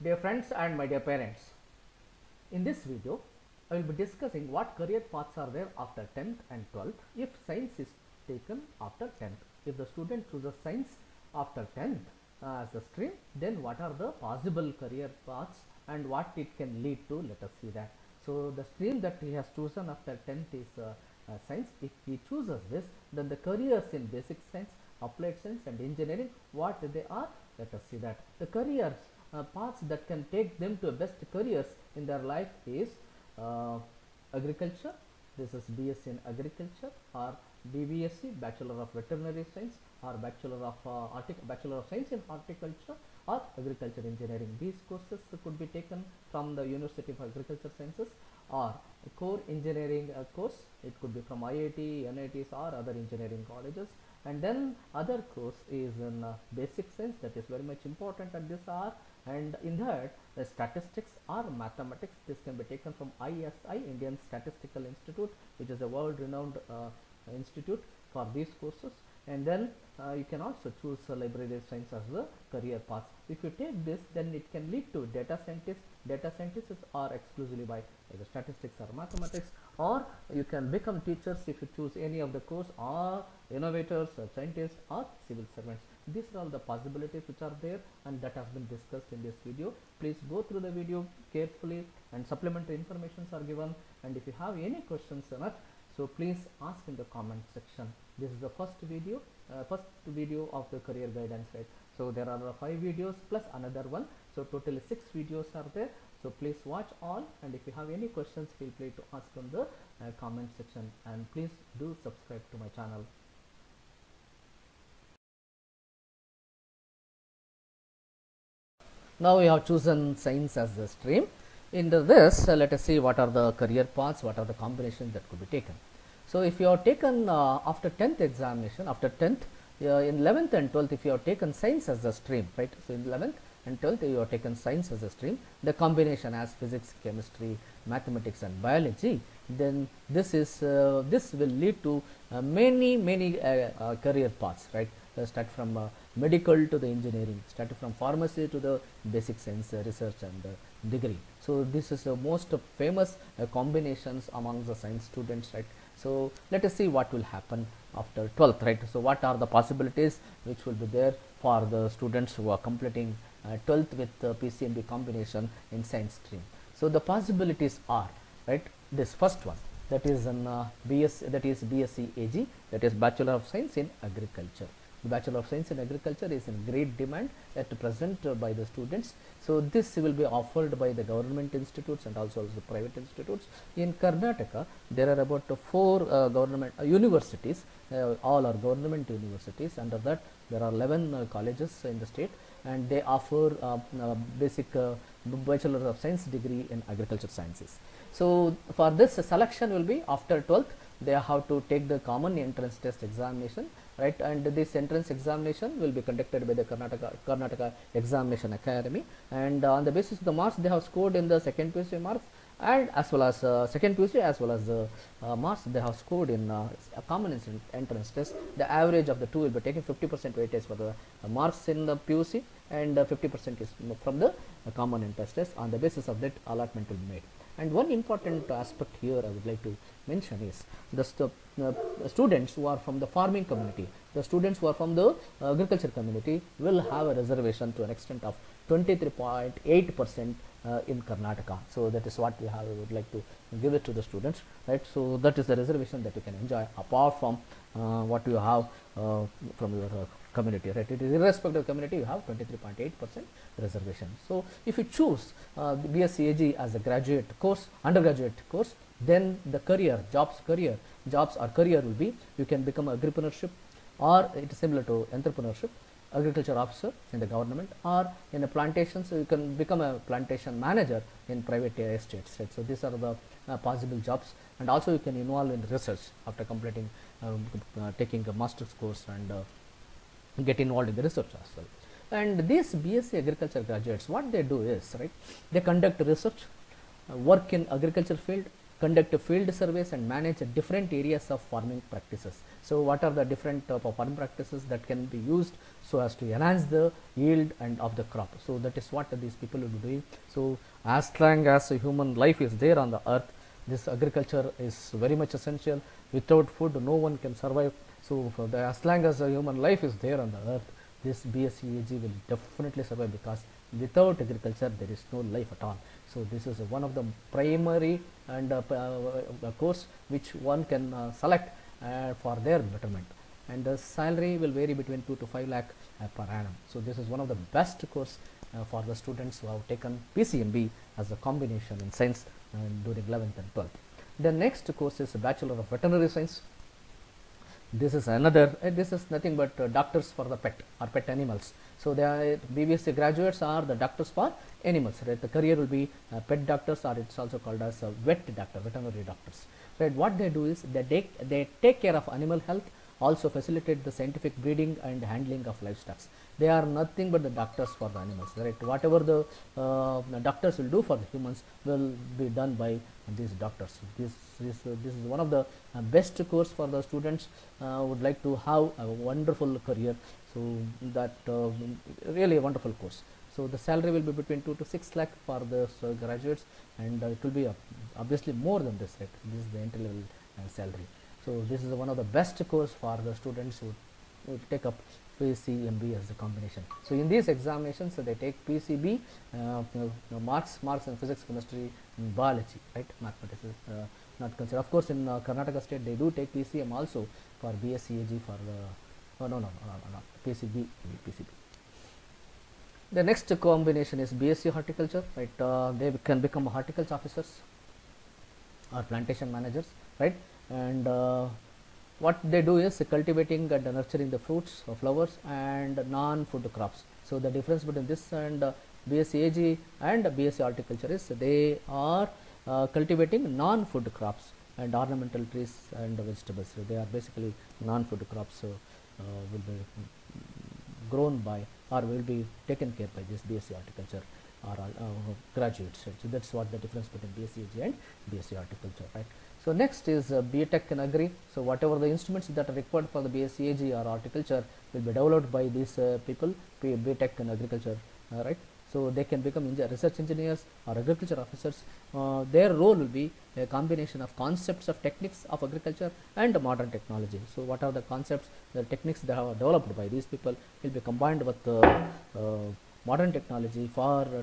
Dear friends and my dear parents, in this video I will be discussing what career paths are there after 10th and 12th if science is taken after 10th. If the student chooses science after 10th uh, as a stream, then what are the possible career paths and what it can lead to? Let us see that. So, the stream that he has chosen after 10th is uh, uh, science. If he chooses this, then the careers in basic science, applied science and engineering, what they are? Let us see that. The careers uh, paths that can take them to best careers in their life is uh, agriculture. This is BSc in agriculture or BVSc Bachelor of Veterinary Science or Bachelor of uh, Bachelor of Science in Horticulture or Agriculture Engineering. These courses could be taken from the University of Agriculture Sciences or core engineering uh, course. It could be from IIT, NITs or other engineering colleges. And then other course is in uh, basic science that is very much important at this hour and in that the statistics or mathematics. This can be taken from ISI Indian Statistical Institute which is a world renowned uh, institute for these courses. And then uh, you can also choose uh, library science as the career path. If you take this then it can lead to data scientists. Data scientists are exclusively by either statistics or mathematics. Or you can become teachers if you choose any of the course or innovators or scientists or civil servants these are all the possibilities which are there and that has been discussed in this video. Please go through the video carefully and supplementary informations are given. And if you have any questions on it so please ask in the comment section. This is the first video uh, first video of the career guidance right? So there are five videos plus another one. So totally six videos are there. So please watch all. And if you have any questions feel free to ask on the uh, comment section. And please do subscribe to my channel now we have chosen science as the stream. In this uh, let us see what are the career paths what are the combinations that could be taken. So if you have taken uh, after 10th examination after 10th uh, in 11th and 12th if you have taken science as the stream right? So in 11th and 12th you have taken science as a stream. The combination as physics chemistry mathematics and biology then this is uh, this will lead to uh, many many uh, career paths right? Start from medical to the engineering start from pharmacy to the basic science uh, research and uh, degree. So this is the most famous uh, combinations among the science students right? So let us see what will happen after 12th right? So what are the possibilities which will be there for the students who are completing uh, 12th with uh, PCMB combination in science stream? So the possibilities are right? This first one that is an uh, BS that is BSc AG that is Bachelor of Science in Agriculture the Bachelor of Science in Agriculture is in great demand at present uh, by the students. So, this will be offered by the government institutes and also the private institutes. In Karnataka, there are about four uh, government uh, universities, uh, all are government universities. Under that, there are 11 uh, colleges in the state and they offer basic Bachelor of Science degree in Agriculture Sciences. So, for this selection will be after 12th, they have to take the common entrance test examination right? And this entrance examination will be conducted by the Karnataka Karnataka Examination Academy. And uh, on the basis of the marks they have scored in the second PUC marks and as well as uh, second PUC as well as the uh, marks they have scored in uh, a common entrance test. The average of the two will be taken 50 percent weightage for the uh, marks in the PUC and uh, 50 percent is from the uh, common entrance test. On the basis of that allotment will be made. And one important aspect here I would like to mention is the uh, students who are from the farming community, the students who are from the agriculture community will have a reservation to an extent of 23.8 percent uh, in Karnataka. So that is what we have. We would like to give it to the students, right? So that is the reservation that you can enjoy apart from uh, what you have uh, from your uh, community, right? It is irrespective of community, you have 23.8 percent reservation. So if you choose uh, BSc as a graduate course, undergraduate course, then the career, jobs career, jobs or career will be you can become agripreneurship or it is similar to entrepreneurship agriculture officer in the government or in a plantation so you can become a plantation manager in private estates right? So these are the uh, possible jobs. And also you can involve in research after completing um, uh, taking a master's course and uh, get involved in the research as well. And these bsc agriculture graduates what they do is right they conduct research uh, work in agriculture field conduct field surveys and manage different areas of farming practices So, what are the different type of farming practices that can be used so as to enhance the yield and of the crop. So, that is what these people will be doing. So, as long as human life is there on the earth, this agriculture is very much essential. Without food, no one can survive. So, the, as long as human life is there on the earth, this BSc AG will definitely survive because without agriculture there is no life at all. So, this is one of the primary and uh, uh, course which one can uh, select uh, for their betterment and the salary will vary between 2 to 5 lakh uh, per annum. So, this is one of the best course uh, for the students who have taken PCMB as a combination in science uh, during 11th and 12th. The next course is Bachelor of Veterinary Science this is another uh, this is nothing but uh, doctors for the pet or pet animals so they are BVSc graduates are the doctors for animals right? The career will be uh, pet doctors or it's also called as uh, vet doctor veterinary doctors. Right? What they do is they take they take care of animal health also facilitate the scientific breeding and handling of livestock. They are nothing but the doctors for the animals right? Whatever the, uh, the doctors will do for the humans will be done by these doctors. This this, this is one of the uh, best course for the students uh, would like to have a wonderful career so that uh, really a wonderful course so the salary will be between 2 to 6 lakh for the uh, graduates and uh, it will be obviously more than this right this is the entry level uh, salary so this is one of the best course for the students who, who take up PCMB as the combination. So in these examinations, they take PCB, uh, marks, marks in physics, chemistry, and biology, right? Mathematics is not considered. Of course, in Karnataka state, they do take PCM also for BSc AG for uh, no, no, no, no, no, PCB, PCB. The next combination is BSc horticulture, right? Uh, they can become horticulture officers or plantation managers, right? And uh, what they do is cultivating and nurturing the fruits or flowers and non-food crops. So the difference between this and uh, BSc AG and BSc horticulture is they are uh, cultivating non-food crops and ornamental trees and vegetables. So they are basically non-food crops. So will be grown by or will be taken care by this BSc horticulture or uh, graduates. Right? So that's what the difference between BSc and BSc horticulture, right? So next is uh, BTech in Agri. So whatever the instruments that are required for the BSc or horticulture will be developed by these uh, people, BTech in Agriculture, uh, right? So they can become research engineers or agriculture officers. Uh, their role will be a combination of concepts of techniques of agriculture and modern technology. So what are the concepts, the techniques that are developed by these people will be combined with uh, uh, modern technology for uh,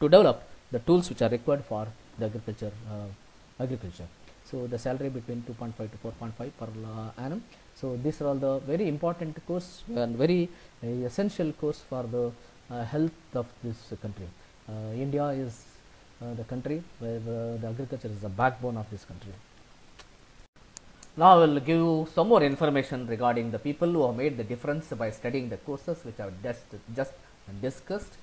to develop the tools which are required for the agriculture uh, agriculture. So the salary between 2.5 to 4.5 per uh, annum. So these are all the very important course and very essential course for the health of this country. India is the country where uh, the agriculture is the backbone of this country. Now I will give you some more information regarding the people who have made the difference by studying the courses which I have just, just discussed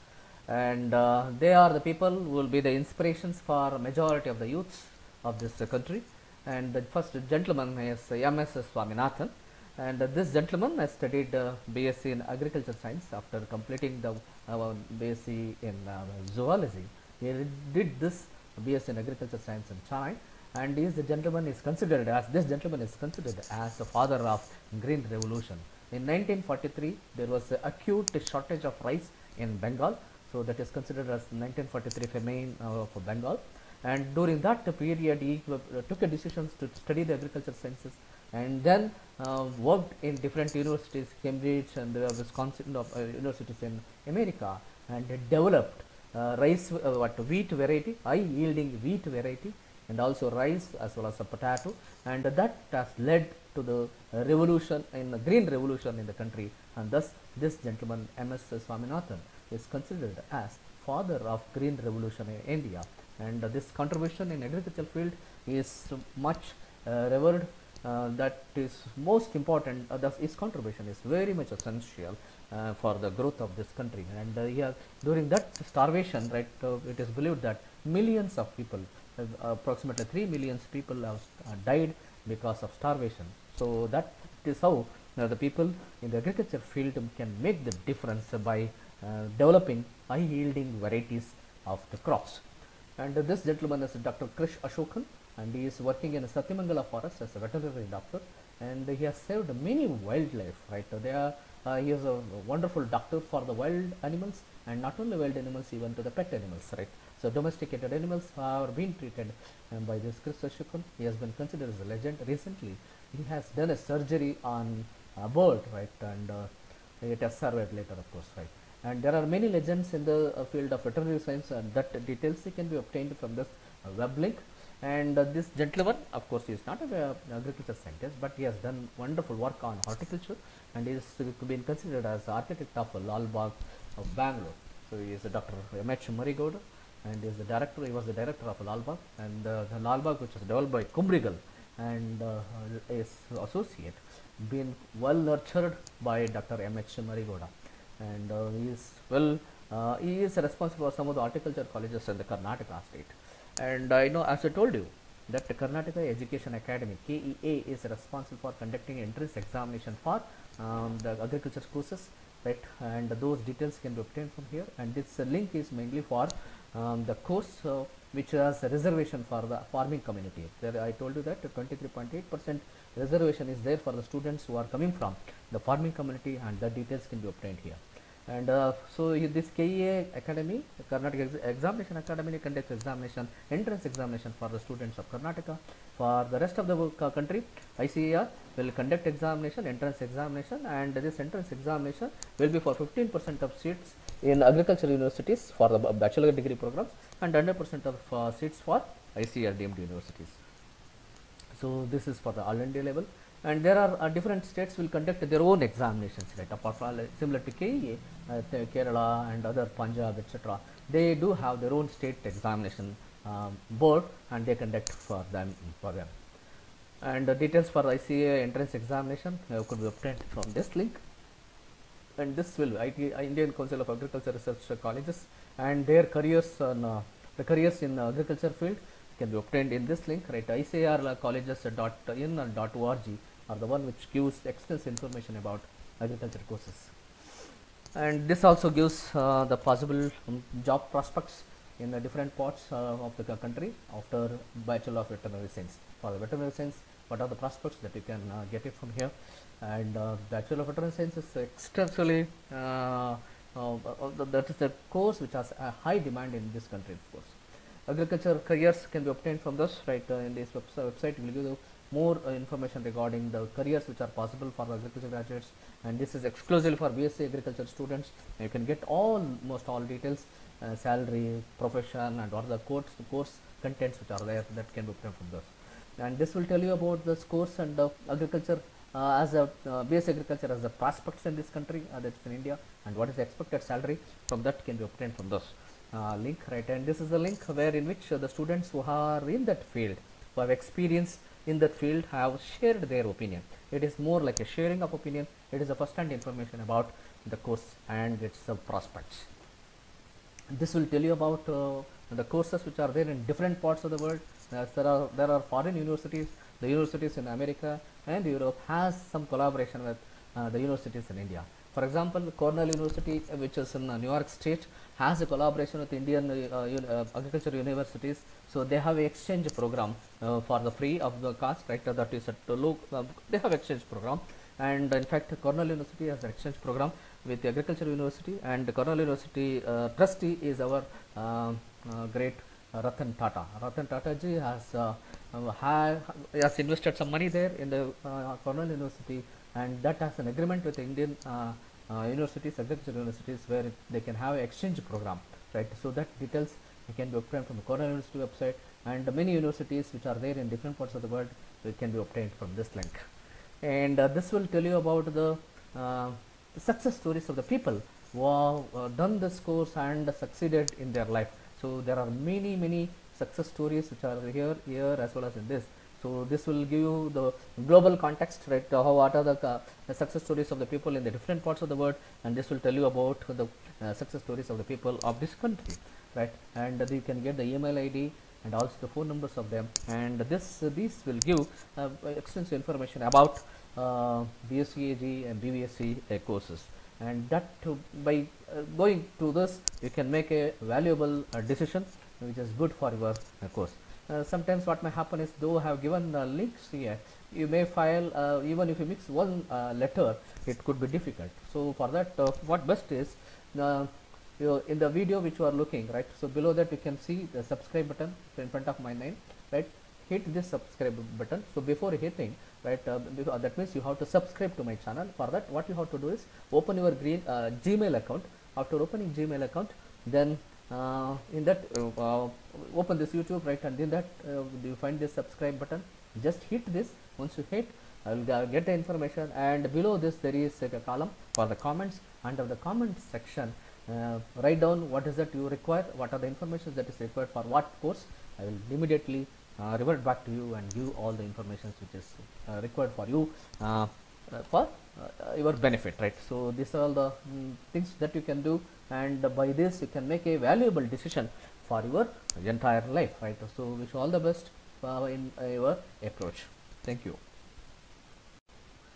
and uh, they are the people who will be the inspirations for majority of the youths of this uh, country and the first gentleman is M.S. Swaminathan and uh, this gentleman has studied uh, BSc in agriculture science after completing the uh, BSc in uh, zoology. He did this BSc in agriculture science in Chennai and is the gentleman is considered as this gentleman is considered as the father of green revolution. In 1943 there was an acute shortage of rice in Bengal so that is considered as 1943 famine uh, for Bengal and during that period he took a decision to study the agriculture sciences and then uh, worked in different universities Cambridge and uh, Wisconsin of, uh, universities in America and developed uh, rice uh, what wheat variety high yielding wheat variety and also rice as well as a potato. And that has led to the revolution in the green revolution in the country. And thus this gentleman M.S. Swaminathan is considered as father of green revolution in India. And this contribution in agricultural field is much uh, revered. Uh, that is most important. Uh, thus his contribution is very much essential uh, for the growth of this country. And uh, yeah, during that starvation right uh, it is believed that millions of people uh, approximately 3 millions people have uh, died because of starvation. So that is how uh, the people in the agriculture field can make the difference by developing high yielding varieties of the crops. And this gentleman is Dr. Krish Ashokan and he is working in Satyamangala forest as a veterinary doctor. And he has saved many wildlife right? They are uh, he is a wonderful doctor for the wild animals and not only wild animals even to the pet animals right so domesticated animals are being treated um, by this Chris Shukun. He has been considered as a legend. Recently, he has done a surgery on a bird, right, and uh, it has survived later, of course, right. And there are many legends in the uh, field of veterinary science, and that details can be obtained from this uh, web link. And uh, this gentleman, of course, he is not an agriculture scientist, but he has done wonderful work on horticulture, and he is been considered as architect of Lal Bagh of Bangalore. So he is a Dr. M.H. Marigowda and is the director, he was the director of Lal Bagh and uh, the Lal Bagh which was developed by Krumbiegel and uh, is associate been well nurtured by Dr. M.H. Marigowda and uh, he is well, uh, he is responsible for some of the horticulture colleges in the Karnataka state and I know as I told you that Karnataka Education Academy KEA is responsible for conducting entrance examination for um, the agriculture courses right and those details can be obtained from here and this uh, link is mainly for um, the course uh, which has a reservation for the farming community. There I told you that 23.8 percent reservation is there for the students who are coming from the farming community and the details can be obtained here. And uh, so this KEA Academy, Karnataka Examination Academy conducts examination, entrance examination for the students of Karnataka. For the rest of the country, ICAR will conduct examination, entrance examination and this entrance examination will be for 15 percent of seats in agricultural universities for the bachelor degree programs and 100 percent of uh, seats for ICAR deemed universities. So this is for the all India level and there are uh, different states will conduct their own examinations right apart from uh, similar to KEA, uh, Kerala and other Punjab etc. They do have their own state examination um, board and they conduct for them for them. And the details for ICA entrance examination uh, could be obtained from this link and this will IT, Indian Council of Agriculture Research Colleges and their careers on uh, the careers in agriculture field can be obtained in this link right ICAR are the one which gives extensive information about agriculture courses. And this also gives uh, the possible um, job prospects in the different parts uh, of the country after bachelor of veterinary science. For the veterinary science what are the prospects that you can uh, get it from here? And uh, bachelor of veterinary science is extensively uh, uh, that is the course which has a high demand in this country of course. Agriculture careers can be obtained from this right in this website. Will give you more uh, information regarding the careers which are possible for agriculture graduates. And this is exclusively for BSc agriculture students. You can get almost all details uh, salary profession and what the course course contents which are there that can be obtained from this and this will tell you about the course and uh, agriculture uh, as a uh, BSc agriculture as the prospects in this country uh, that's in India and what is the expected salary from that can be obtained from this uh, link right? And this is the link where in which the students who are in that field who have experience in that field have shared their opinion. It is more like a sharing of opinion. It is a first hand information about the course and its uh, prospects. This will tell you about uh, the courses which are there in different parts of the world. Uh, there are there are foreign universities the universities in america and europe has some collaboration with uh, the universities in india. For example cornell university which is in new york state has a collaboration with indian agriculture universities so they have exchange program uh, for the free of the cost right uh, that is at low uh, they have exchange program and in fact Cornell University has an exchange program with the Agriculture University and Cornell University uh, trustee is our uh, great Ratan Tata. Ratan Tata ji has had, has invested some money there in the Cornell University and that has an agreement with Indian universities, agriculture universities where they can have exchange program right. So that details can be obtained from the Cornell University website and many universities which are there in different parts of the world it can be obtained from this link. And uh, this will tell you about the, uh, success stories of the people who have uh, done this course and succeeded in their life. So there are many many success stories which are here here as well as in this. So this will give you the global context, right? how what are the, the, success stories of the people in the different parts of the world, and this will tell you about the success stories of the people of this country right? And you can get the email id and also the phone numbers of them. And this uh, these will give uh, extensive information about uh, BSc and BVSc uh, courses. And that by uh, going to this you can make a valuable uh, decision which is good for your course. Uh, sometimes what may happen is though I have given the links here, you may file uh, even if you mix one uh, letter, it could be difficult. So for that, uh, what best is uh, you in the video which you are looking right. So below that you can see the subscribe button in front of my name, right? Hit this subscribe button. So before hitting, right, uh, that means you have to subscribe to my channel. For that, what you have to do is open your green uh, Gmail account. After opening Gmail account, then uh, in that uh, open this YouTube right and in that uh, you find this subscribe button just hit this once you hit I will uh, get the information and below this there is a column for the comments under the comments section uh, write down what is that you require what are the information that is required for what course. I will immediately uh, revert back to you and give all the information which is uh, required for you uh, uh, for uh, your benefit right? So these are all the mm, things that you can do and by this you can make a valuable decision for your entire life right? So wish all the best in your approach. Thank you.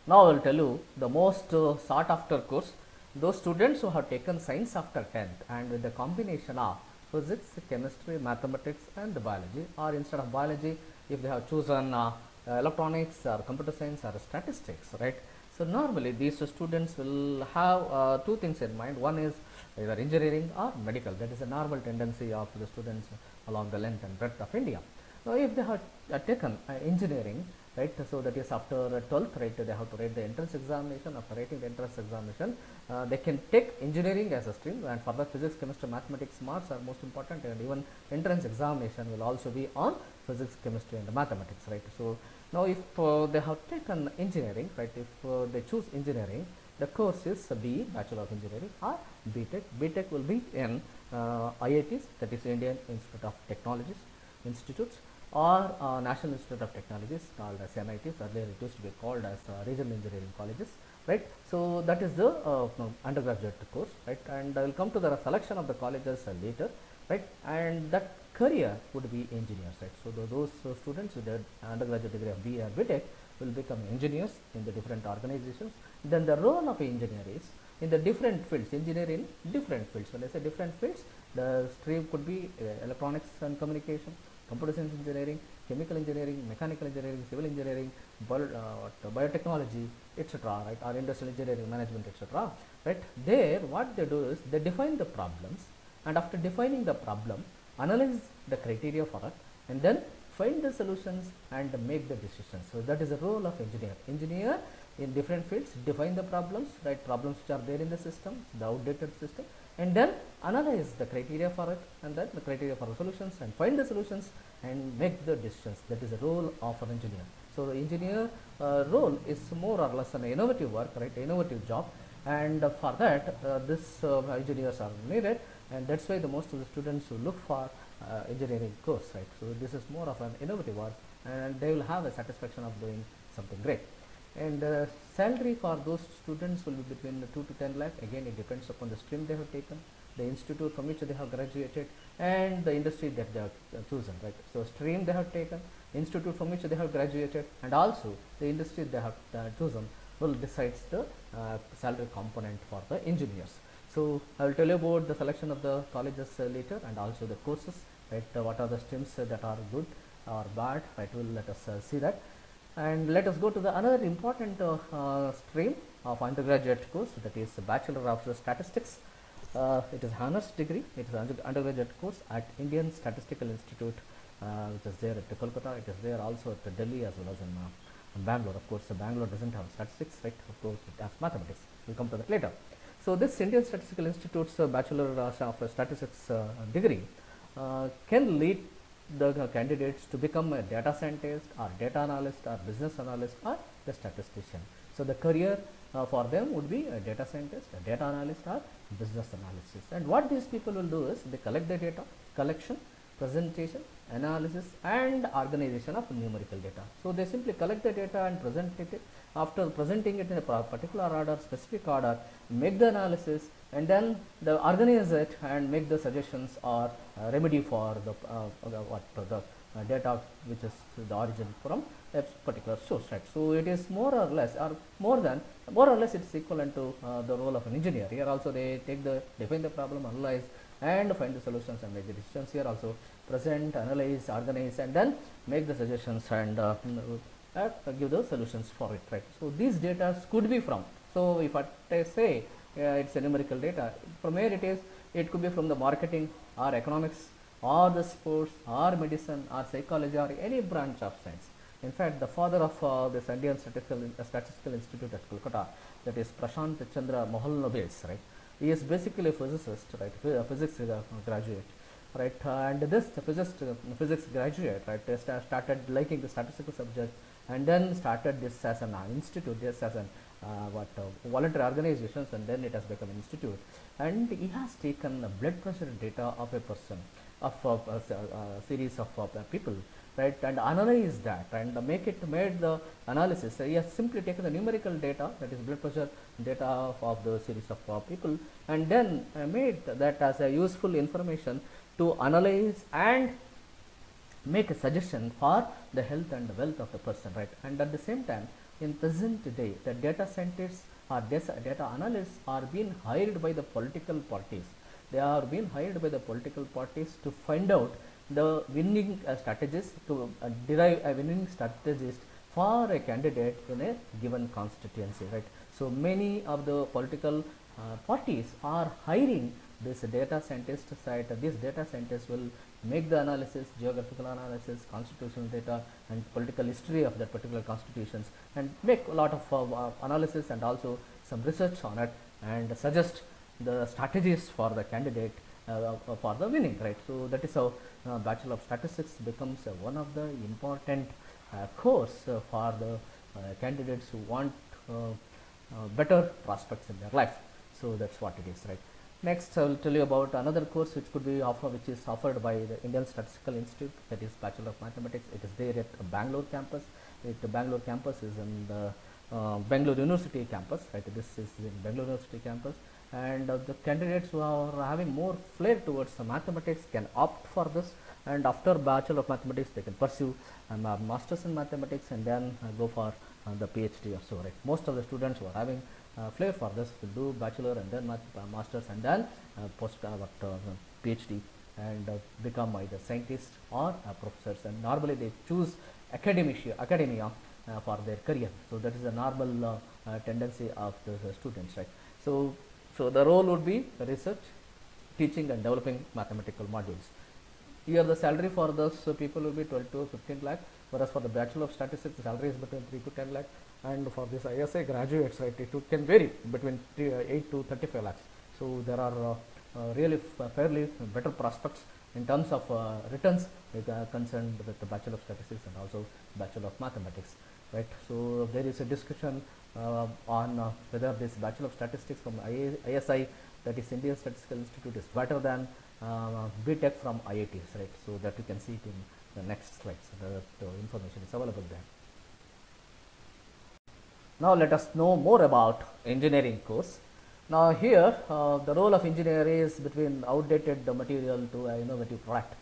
Now i will tell you the most sought after course those students who have taken science after 10th and with the combination of physics chemistry mathematics and biology or instead of biology if they have chosen uh, electronics or computer science or statistics right? So normally these students will have uh, two things in mind. One is either engineering or medical. That is a normal tendency of the students along the length and breadth of india. Now if they have uh, taken uh, engineering right so that is after uh, 12th right they have to write the entrance examination. After writing the entrance examination uh, they can take engineering as a stream and further physics chemistry mathematics marks are most important and even entrance examination will also be on physics chemistry and mathematics right? So now if uh, they have taken engineering right if uh, they choose engineering the course is BE bachelor of engineering or BTech BTech will be in uh, IITs that is Indian Institute of Technologies institutes or uh, National Institute of Technologies called as NITs earlier it used to be called as uh, regional engineering colleges right? So that is the uh, undergraduate course right? And I will come to the selection of the colleges uh, later right? And that career would be engineers right? So tho- those uh, students with the undergraduate degree of BA or BTech will become engineers in the different organizations. Then the role of engineer is in the different fields engineer in different fields. When I say different fields the stream could be uh, electronics and communication computer science engineering, chemical engineering, mechanical engineering, civil engineering, bio, uh, biotechnology, etc. Right, or industrial engineering, management, etc. Right, there what they do is they define the problems, and after defining the problem, analyze the criteria for it, and then find the solutions and make the decisions. So that is the role of engineer. Engineer in different fields define the problems, right? Problems which are there in the system, the outdated system, and then analyze the criteria for it and then the criteria for the solutions and find the solutions and make the decisions that is the role of an engineer so the engineer uh, role is more or less an innovative work right? Innovative job. And for that uh, this uh, engineers are needed. And that's why the most of the students who look for uh, engineering course right? So this is more of an innovative work. And they will have a satisfaction of doing something great. And uh, salary for those students will be between 2 to 10 lakh. Again it depends upon the stream they have taken the institute from which they have graduated and the industry that they have chosen right? So stream they have taken institute from which they have graduated and also the industry they have uh, chosen will decides the uh, salary component for the engineers. So i will tell you about the selection of the colleges uh, later and also the courses right what are the streams that are good or bad right will let us see that. And let us go to the another important uh, uh, stream of undergraduate course that is bachelor of statistics. Uh, it is honors degree. It is under undergraduate course at indian statistical institute which is there at kolkata it is there also at delhi as well as in, uh, in bangalore of course uh, bangalore doesn't have statistics right of course it has mathematics we'll come to that later so this indian statistical institute's uh, bachelor uh, of statistics uh, degree uh, can lead the uh, candidates to become a data scientist or data analyst or business analyst or the statistician. So the career uh, for them would be a data scientist, a data analyst or business analysis. And what these people will do is they collect the data, collection, presentation, analysis and organization of numerical data. So they simply collect the data and present it. After presenting it in a particular order, specific order, make the analysis and then the organize it and make the suggestions or uh, remedy for the uh, uh, what the uh, data which is the origin from a particular source right? So it is more or less or more than more or less it's equivalent to uh, the role of an engineer. Here also they take the define the problem analyze and find the solutions and make the decisions. Here also present analyze organize and then make the suggestions and uh, uh, give the solutions for it right? So these data could be from so if I say uh, it's a numerical data from where it is it could be from the marketing or economics or the sports or medicine or psychology or any branch of science. In fact the father of uh, this Indian Statistical, uh, Statistical Institute at Kolkata that is Prashant Chandra Mahalanobis right? He is basically a physicist right? A physics uh, graduate right uh, and this physics physics graduate right started liking the statistical subject and then started this as an institute this as an uh, what uh, voluntary organizations and then it has become an institute. And he has taken the blood pressure data of a person of uh, a, series of uh, people right and analyze that and make it made the analysis. He has simply taken the numerical data that is blood pressure data of, of the series of uh, people and then uh, made that as a useful information to analyze and make a suggestion for the health and wealth of the person right? And at the same time in present day the data scientists or data, data analysts are being hired by the political parties. They are being hired by the political parties to find out the winning uh, strategies to uh, derive a winning strategist for a candidate in a given constituency right? So many of the political uh, parties are hiring this data scientist site this data scientist will make the analysis geographical analysis constitutional data and political history of that particular constitutions and make a lot of uh, analysis and also some research on it and suggest the strategies for the candidate uh, for the winning right? So that is how uh, bachelor of statistics becomes uh, one of the important uh, course uh, for the uh, candidates who want uh, uh, better prospects in their life. So that's what it is right next i will tell you about another course which could be offered which is offered by the indian statistical institute that is bachelor of mathematics. It is there at bangalore campus. It, the bangalore campus is in the uh, bangalore university campus right? This is in bangalore university campus. And uh, the candidates who are having more flair towards the mathematics can opt for this. And after bachelor of mathematics they can pursue um, a masters in mathematics and then uh, go for uh, the phd or so right? Most of the students who are having uh, flair for this will do bachelor and then uh, masters and then uh, post uh, phd and become either scientists or professors. And normally they choose academia academia for their career. So that is a normal tendency of the, the students right? So so the role would be research, teaching and developing mathematical modules. Here the salary for those people will be 12 to 15 lakh, whereas for the Bachelor of Statistics the salary is between 3 to 10 lakh, and for this ISI graduates, right, it can vary between 3, uh, 8 to 35 lakhs. So there are uh, uh, really fairly better prospects in terms of returns concerned with the Bachelor of Statistics and also Bachelor of Mathematics, right. So there is a discussion uh, on uh, whether this Bachelor of Statistics from ISI that is Indian Statistical Institute is better than uh, BTech from IITs right so that you can see it in the next slides the, the information is available there. Now let us know more about engineering course. Now here uh, the role of engineer is between outdated material to an innovative product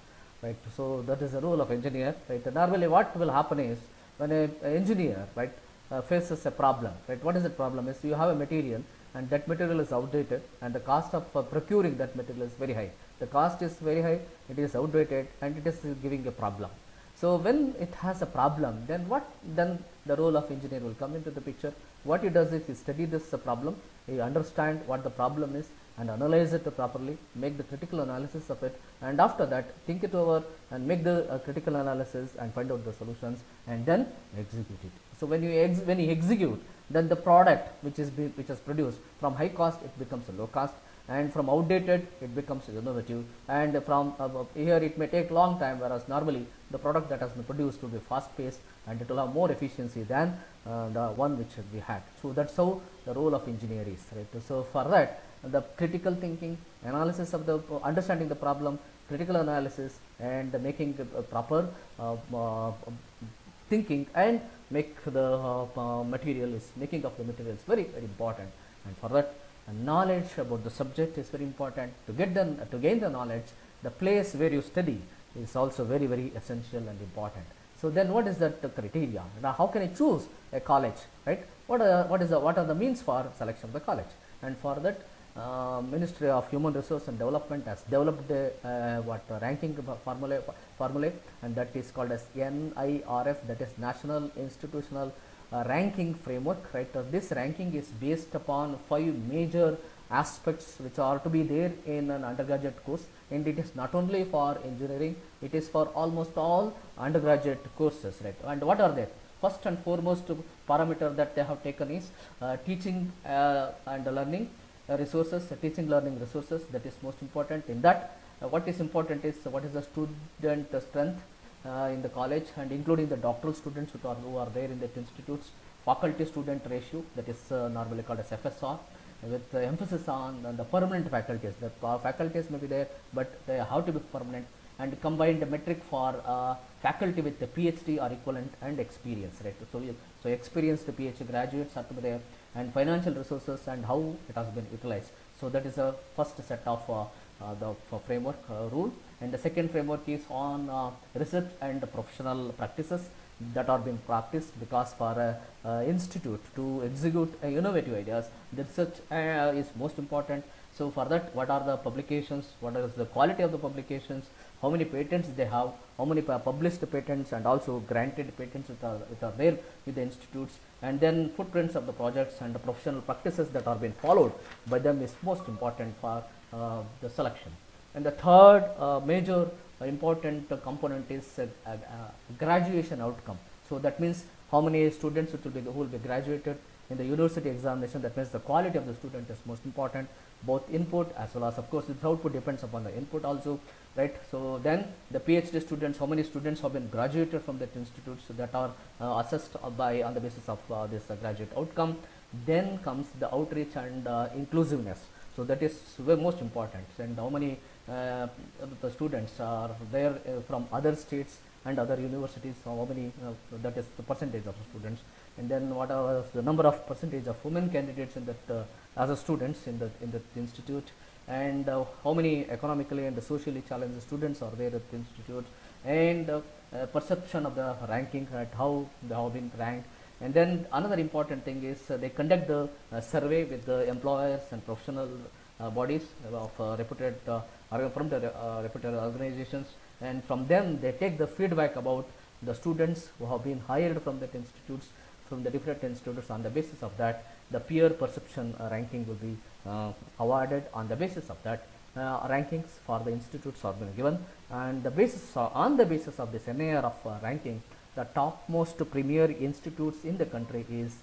right? So that is the role of engineer right? Normally what will happen is when a, engineer right uh, faces a problem right? What is the problem is you have a material and that material is outdated and the cost of uh, procuring that material is very high. The cost is very high it is outdated and it is giving a problem so when it has a problem then what then the role of engineer will come into the picture. What he does is he study this problem he understand what the problem is and analyze it properly make the critical analysis of it and after that think it over and make the uh, critical analysis and find out the solutions and then execute it. So when you ex when you execute then the product which is which is produced from high cost it becomes a low cost and from outdated it becomes innovative and from uh, here it may take long time whereas normally the product that has been produced will be fast paced and it will have more efficiency than uh, the one which we had. So that's how the role of engineer is right? So for that the critical thinking analysis of the uh, understanding the problem critical analysis and making the proper uh, uh, thinking and make the uh, material is making of the material is very very important. And for that knowledge about the subject is very important. To get the to gain the knowledge the place where you study is also very very essential and important. So then what is that the criteria? Now how can i choose a college right? What are what is the what are the means for selection of the college? And for that uh, Ministry of Human Resource and Development has developed a, uh, what uh, ranking formula, formula and that is called as NIRF that is National Institutional uh, Ranking Framework right. Uh, this ranking is based upon five major aspects which are to be there in an undergraduate course and it is not only for engineering it is for almost all undergraduate courses right? And what are they? First and foremost parameter that they have taken is uh, teaching uh, and learning resources teaching learning resources. That is most important. In that uh, what is important is what is the student strength uh, in the college and including the doctoral students who are, who are there in that institutes. Faculty student ratio that is uh, normally called as FSR with uh, emphasis on, the permanent faculties. The uh, faculties may be there but they have to be permanent and combined metric for uh, faculty with the PhD or equivalent and experience right? So so experienced PhD graduates are to be there and financial resources and how it has been utilized. So that is the first set of uh, uh, the f- framework uh, rule. And the second framework is on uh, research and professional practices that are being practiced because for a uh, institute to execute uh, innovative ideas the research uh, is most important. So for that what are the publications what is the quality of the publications how many patents they have how many published patents and also granted patents which are, which are there with the institutes and then footprints of the projects and the professional practices that are being followed by them is most important for uh, the selection. And the third uh, major uh, important component is uh, uh, graduation outcome. So that means how many students will be who will be graduated in the university examination. That means the quality of the student is most important. Both input as well as of course its output depends upon the input also, right? So then the PhD students, how many students have been graduated from that institutes that are uh, assessed by on the basis of uh, this uh, graduate outcome. Then comes the outreach and uh, inclusiveness. So that is most important. And how many the students are there uh, from other states and other universities? How many? Uh, that is the percentage of students. And then what are the number of percentage of women candidates in that uh, as a students in the in the institute? And uh, how many economically and socially challenged students are there at the institute? And uh, uh, perception of the ranking at how they have been ranked and then another important thing is uh, they conduct the uh, survey with the employers and professional uh, bodies of uh, reputed from the uh, reputed organizations and from them they take the feedback about the students who have been hired from that institutes from the different institutes on the basis of that the peer perception uh, ranking will be uh, awarded on the basis of that uh, rankings for the institutes are been given and the basis uh, on the basis of this NIRF ranking the topmost premier institutes in the country is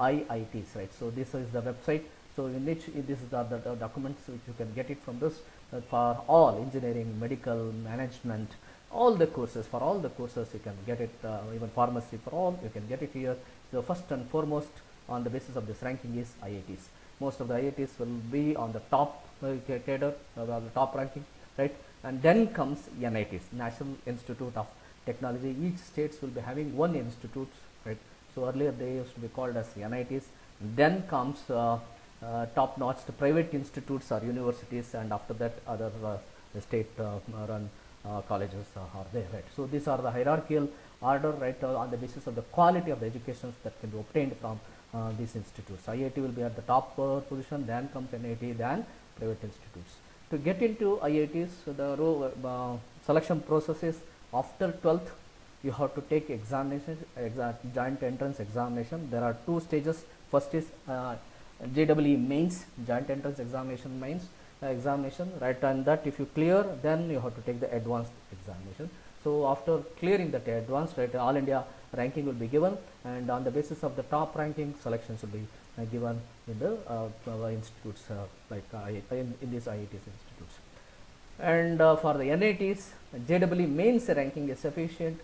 IITs, right? So this is the website. So in which this is the, the, documents which you can get it from this uh, for all engineering, medical, management, all the courses for all the courses you can get it uh, even pharmacy for all you can get it here. So first and foremost on the basis of this ranking is IITs. Most of the IITs will be on the top uh, uh, the top ranking, right? And then comes NITs, National Institute of technology each states will be having one institute right so earlier they used to be called as NITs then comes uh, uh, top notch private institutes or universities and after that other uh, state uh, run uh, colleges uh, are there right? So these are the hierarchical order right on the basis of the quality of the education that can be obtained from these institutes. IIT will be at the top position then comes NIT then private institutes. To get into IITs the ro- uh, selection process is after 12th you have to take examination exa- joint entrance examination. There are two stages. First is JEE mains joint entrance examination mains uh, examination right and that if you clear then you have to take the advanced examination. So after clearing that advanced right all India ranking will be given and on the basis of the top ranking selections will be uh, given in the uh, institutes uh, like uh, in, in these IITs institutes. And uh, for the NITs JEE mains ranking is sufficient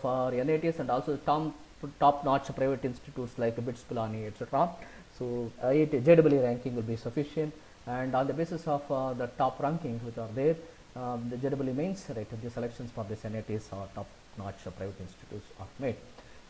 for NITs and also top top notch private institutes like BITS Pilani etc so IIT JEE ranking will be sufficient and on the basis of uh, the top rankings which are there um, the JEE mains right the selections for this NITs or top notch private institutes are made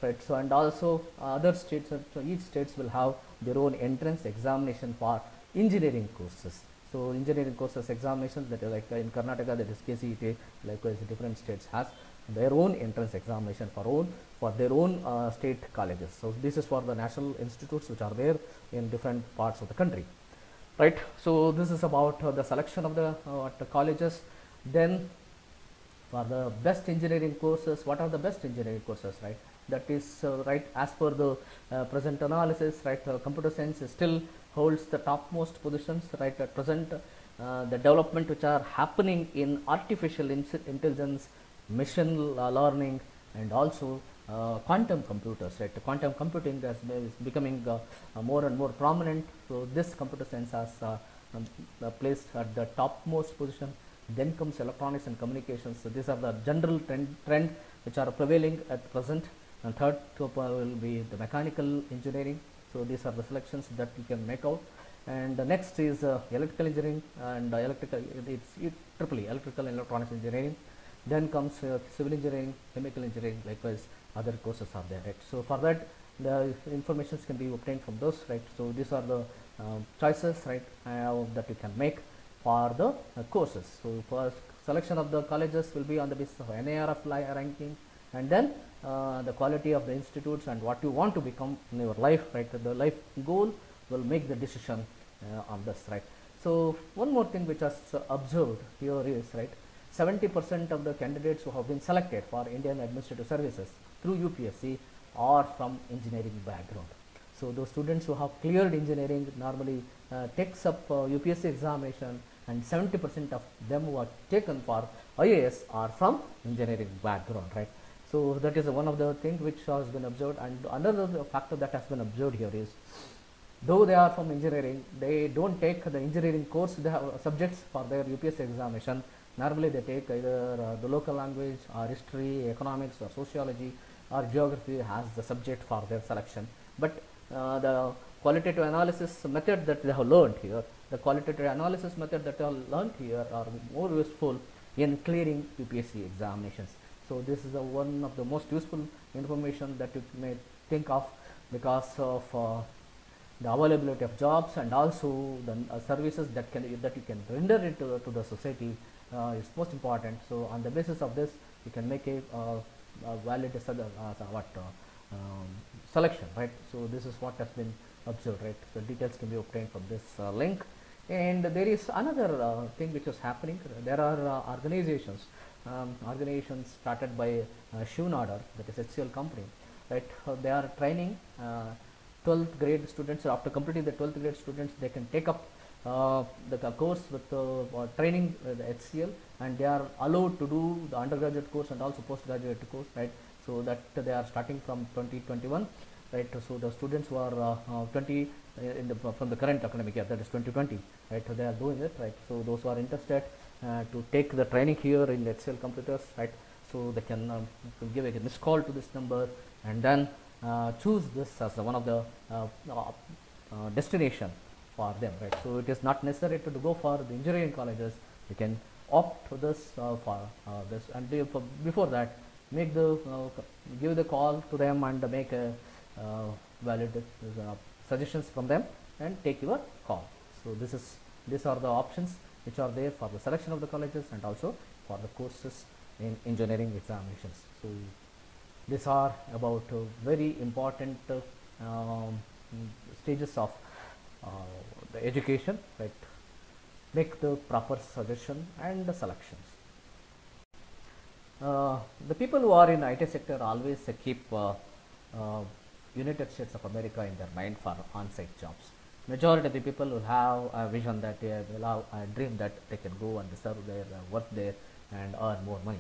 right so and also uh, other states uh, so each states will have their own entrance examination for engineering courses. So engineering courses examinations that are like uh, in Karnataka that is KCET likewise different states has their own entrance examination for own for their own uh, state colleges. So this is for the national institutes which are there in different parts of the country. Right? So this is about uh, the selection of the, uh, the colleges. Then for the best engineering courses what are the best engineering courses right? That is uh, right as per the uh, present analysis right uh, computer science still holds the topmost positions right at present the development which are happening in artificial intelligence machine learning and also uh, quantum computers right? Quantum computing is becoming uh, uh, more and more prominent. So this computer science has um, placed at the topmost position. Then comes electronics and communications. So these are the general trend, trend which are prevailing at present. And third top will be the mechanical engineering. So these are the selections that you can make out. And the next is uh, electrical engineering. And uh, electrical it's it, triple electrical and electronics engineering then comes uh, civil engineering chemical engineering likewise other courses are there right so for that the informations can be obtained from those right so these are the choices right that you can make for the uh, courses. So, first selection of the colleges will be on the basis of NIRF ranking and then uh, the quality of the institutes and what you want to become in your life right the life goal will make the decision uh, on this right. So, one more thing which was observed here is right 70 percent of the candidates who have been selected for Indian Administrative Services through UPSC are from engineering background. So, those students who have cleared engineering normally uh, takes up uh, UPSC examination and 70 percent of them who are taken for IAS are from engineering background, right. So, that is one of the things which has been observed and another factor that has been observed here is though they are from engineering, they do not take the engineering course, they have subjects for their UPSC examination. Normally, they take either uh, the local language or history, economics or sociology or geography as the subject for their selection. But uh, the qualitative analysis method that they have learned here, the qualitative analysis method that they have learned here are more useful in clearing UPSC examinations. So, this is one of the most useful information that you may think of because of uh, the availability of jobs and also the uh, services that can that you can render it to, to the society uh, is most important. So, on the basis of this you can make a, uh, a valid uh, what um, selection right. So, this is what has been observed right. So, details can be obtained from this uh, link and there is another uh, thing which is happening there are uh, organizations um, organizations started by uh, Shiv Nadar that is HCL company right they are training 12th grade students after completing the 12th grade students they can take up uh, the course with uh, training uh, the HCL and they are allowed to do the undergraduate course and also postgraduate course right? So that they are starting from 2021 right? So the students who are uh, uh, 20 uh, in the from the current academic year that is 2020 right? So they are doing it right? So those who are interested to take the training here in HCL computers right? So they can um, give a missed call to this number and then choose this as one of the destination for them right so it is not necessary to go for the engineering colleges you can opt for this uh, for uh, this and before that make the uh, give the call to them and make a uh, valid uh, suggestions from them and take your call. So, this is these are the options which are there for the selection of the colleges and also for the courses in engineering examinations. So, these are about uh, very important uh, um, stages of the education right make the proper suggestion and the selections. Uh, the people who are in IT sector always keep United States of America in their mind for on-site jobs. Majority of the people will have a vision that they will have a dream that they can go and serve there, uh, work there and earn more money.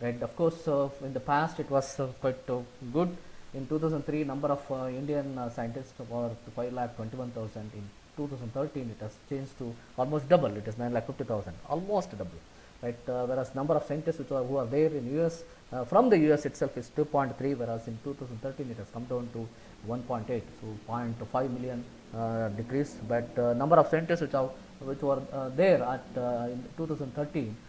Right. Of course, uh, in the past it was uh, quite uh, good. In 2003, number of uh, Indian uh, scientists were 5 lakh 21,000. In 2013, it has changed to almost double. It is 9 lakh 50,000, almost double. Right. whereas number of scientists which are, who are there in US uh, from the US itself is 2.3 whereas in 2013 it has come down to 1.8 so 0.5 million uh, decrease but uh, number of scientists which are which were uh, there at uh, in 2013 uh,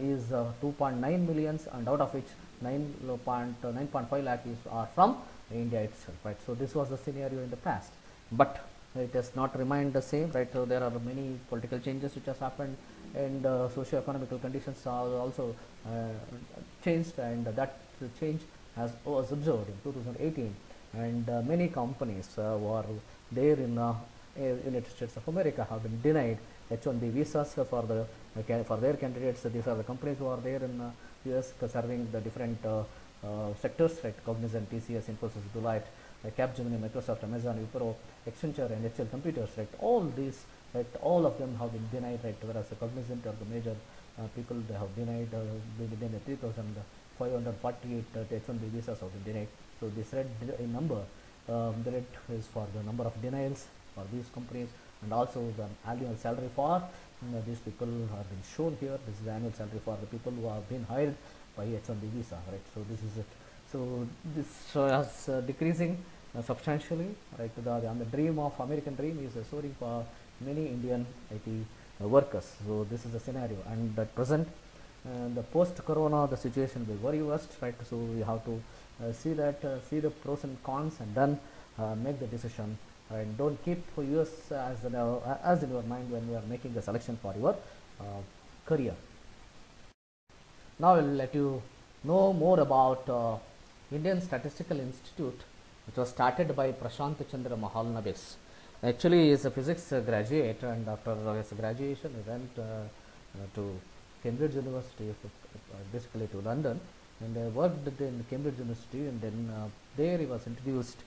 is 2.9 millions and out of which 9.9.5 lakh is are from India itself right? So this was the scenario in the past. But it has not remained the same right? So there are many political changes which has happened and uh, socio-economical conditions are also uh, changed and that change has was observed in 2018 and uh, many companies uh, were there in the uh, United States of America have been denied H-1B visas for the uh, ca- for their candidates. These are the companies who are there in uh, US serving the different uh, uh, sectors like Cognizant, TCS, Infosys, Deloitte, uh, Capgemini, Microsoft, Amazon, Wipro, Accenture, and HCL Computers. Right, all these, right, all of them have been denied. Right, whereas the Cognizant or the major uh, people they have denied, uh, they denied 3,548 uh, H-1B visas have been denied. So this red number, um, the red is for the number of denials for these companies, and also the annual salary for know, these people have been shown here. This is annual salary for the people who have been hired by H-1B visa, right? So this is it. So this is uh, decreasing uh, substantially, right? The, the, the dream of American dream is uh, soaring for many Indian IT uh, workers. So this is the scenario, and at present, uh, the post-corona, the situation will very worst, right? So we have to uh, see that, see the pros and cons, and then make the decision. And don't keep yours as in, uh, as in your mind when you are making the selection for your uh, career. Now I will let you know more about uh, Indian Statistical Institute, which was started by Prashant Chandra Mahalanobis. Actually, he is a physics graduate, and after his graduation, he went uh, to Cambridge University, uh, basically to London, and worked in Cambridge University, and then uh, there he was introduced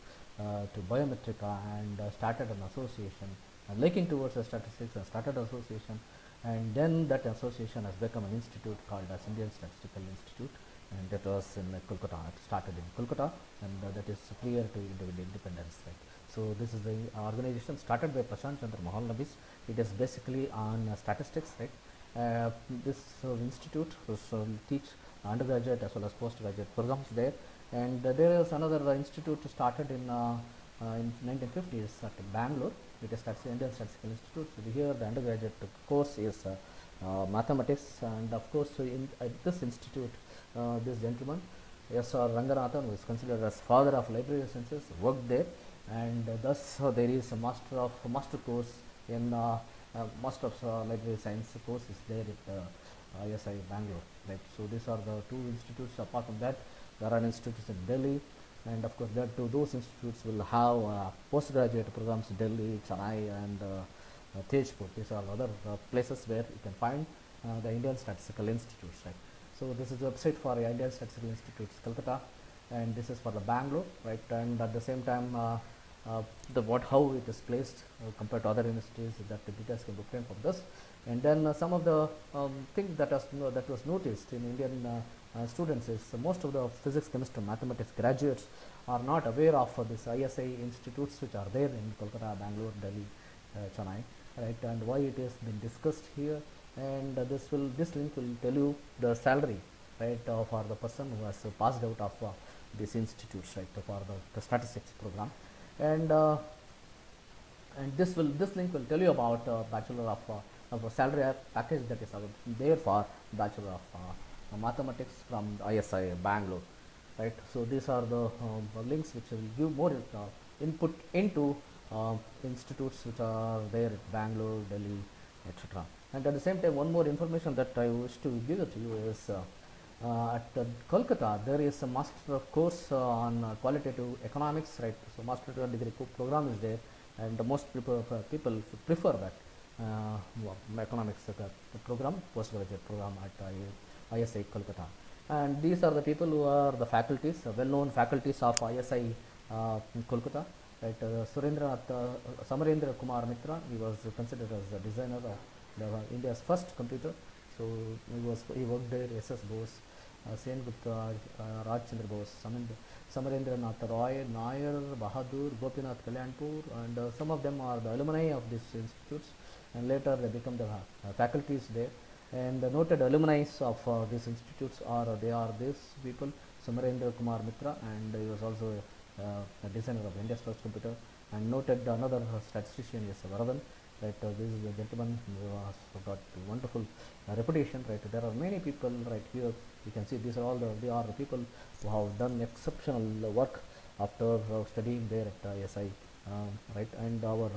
to Biometrika and uh, started an association, and linking towards the statistics, and started association, and then that association has become an institute called as Indian Statistical Institute, and that was in uh, Kolkata. It started in Kolkata, and uh, that is prior to independence. Right. So this is the organization started by Prashant Chandra Mahalanobis. It is basically on uh, statistics, right? Uh, this uh, institute was, uh, teach undergraduate as well as postgraduate programs there, and uh, there is another uh, institute started in uh, in 1950s at Bangalore. It is Statistical Indian Statistical Institute. So here the undergraduate course is uh, uh, mathematics, and of course in at this institute, this gentleman S.R. Ranganathan, who is considered as father of library sciences, worked there, and thus there is a master of master course in master of library science course is there at uh, ISI Bangalore. Right. So these are the two institutes. Apart from that, there are institutes in Delhi, and of course that too, those institutes will have uh, postgraduate programs Delhi, Chennai, and uh, uh, Tezpur. These are other uh, places where you can find the Indian Statistical Institutes. Right. So this is the website for the Indian Statistical Institutes, Calcutta, and this is for the Bangalore, right? And at the same time, uh, uh, the what how it is placed uh, compared to other universities, that the details can be obtained from this. And then some of the um, things that no- that was noticed in Indian uh, students is uh, most of the physics, chemistry, mathematics graduates are not aware of uh, this ISI institutes which are there in Kolkata, Bangalore, Delhi, uh, Chennai, right? And why it has been discussed here, and this will this link will tell you the salary, right, uh, for the person who has passed out of uh, these institutes, right, for the, the statistics program, and uh, and this will this link will tell you about bachelor of of salary package that is there for bachelor of mathematics from ISI Bangalore, right. So these are the um, links which will give more uh, input into uh, institutes which are there at Bangalore, Delhi, etc. And at the same time, one more information that I wish to give to you is uh, uh, at uh, Kolkata there is a master of course uh, on uh, qualitative economics, right? So master degree program is there, and most people people prefer that uh, economics uh, program, postgraduate program at uh, ISI Kolkata. And these are the people who are the faculties, uh, well-known faculties of ISI uh, Kolkata. Right, uh, Surendranath, uh, Samarendra Kumar Mitra, he was considered as the designer of the, India's first computer. So he was he worked there. S.S. Bose, uh, Sen Gupta, uh, Rajchandra Bose, Samend- Samarendranath Roy, Nair, Bahadur, Gopinath Kallianpur, and uh, some of them are the alumni of these institutes, and later they become the uh, faculties there. And the noted alumni of uh, these institutes are they are these people, Samarendra Kumar Mitra, and he was also uh, a designer of India's first computer. And noted another uh, statistician is Varadhan. Right, uh, this is a gentleman who has got wonderful uh, reputation. Right, there are many people right here. You can see these are all the they are the people who have done exceptional work after uh, studying there at ISI. Um, right, and our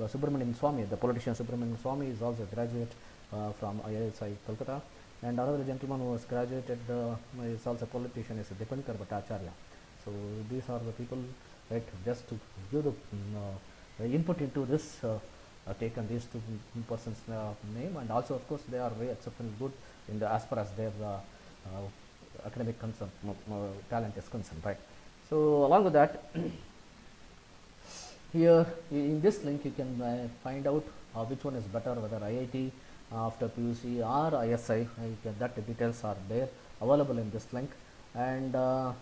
uh, Subramanian Swami, the politician Subramanian Swami, is also a graduate from ISI Kolkata. And another gentleman who was graduated uh, is also a politician, is Dipankar Bhattacharya. So these are the people, right? Just to give the mm, uh, input into this uh, uh, taken these two persons uh, name and also of course they are very exceptionally good in the as far as their uh, uh, academic concern uh, talent is concerned right so along with that here in this link you can uh, find out uh, which one is better whether IIT uh, after PUC or ISI uh, can, that details are there available in this link. And uh,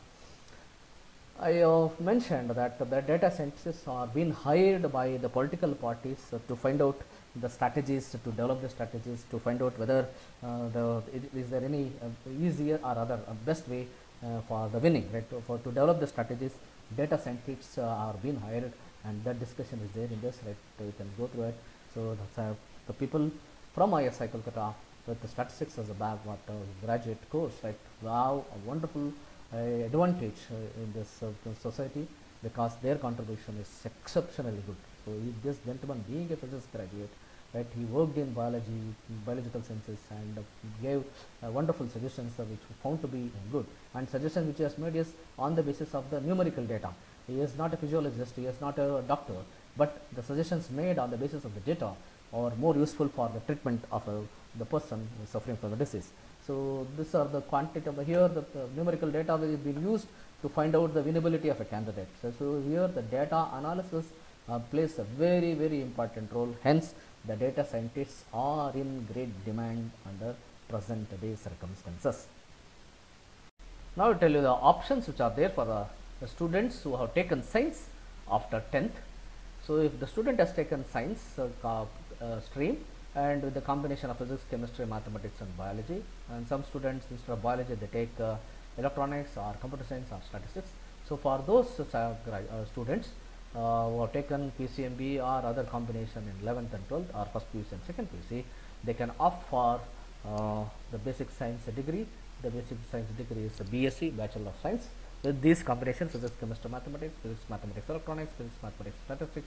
I have mentioned that the data scientists are being hired by the political parties uh, to find out the strategies to develop the strategies to find out whether uh, the is there any uh, easier or other uh, best way uh, for the winning right? To, for to develop the strategies data scientists uh, are being hired and that discussion is there in this right? You can go through it. So that's, uh, the people from ISI Kolkata with the statistics as a background uh, graduate course right? Wow a wonderful uh, advantage uh, in this uh, society because their contribution is exceptionally good. So this gentleman being a physics graduate right he worked in biology biological sciences and uh, gave uh, wonderful suggestions uh, which found to be good. And suggestion which he has made is on the basis of the numerical data. He is not a physiologist he is not a doctor but the suggestions made on the basis of the data are more useful for the treatment of uh, the person suffering from the disease. So these are the quantitative here the, the numerical data will be used to find out the winnability of a candidate. So, so here the data analysis uh, plays a very very important role. Hence the data scientists are in great demand under present day circumstances. Now I will tell you the options which are there for the, the students who have taken science after 10th. So, if the student has taken science uh, stream and with the combination of physics, chemistry, mathematics and biology and some students instead of biology they take uh, electronics or computer science or statistics. So, for those uh, uh, students uh, who have taken PCMB or other combination in 11th and 12th or first PUC and second PUC, they can opt for uh, the basic science degree. The basic science degree is a BSc, Bachelor of Science. With these combinations, physics, chemistry, mathematics, physics, mathematics, electronics, physics, mathematics, statistics,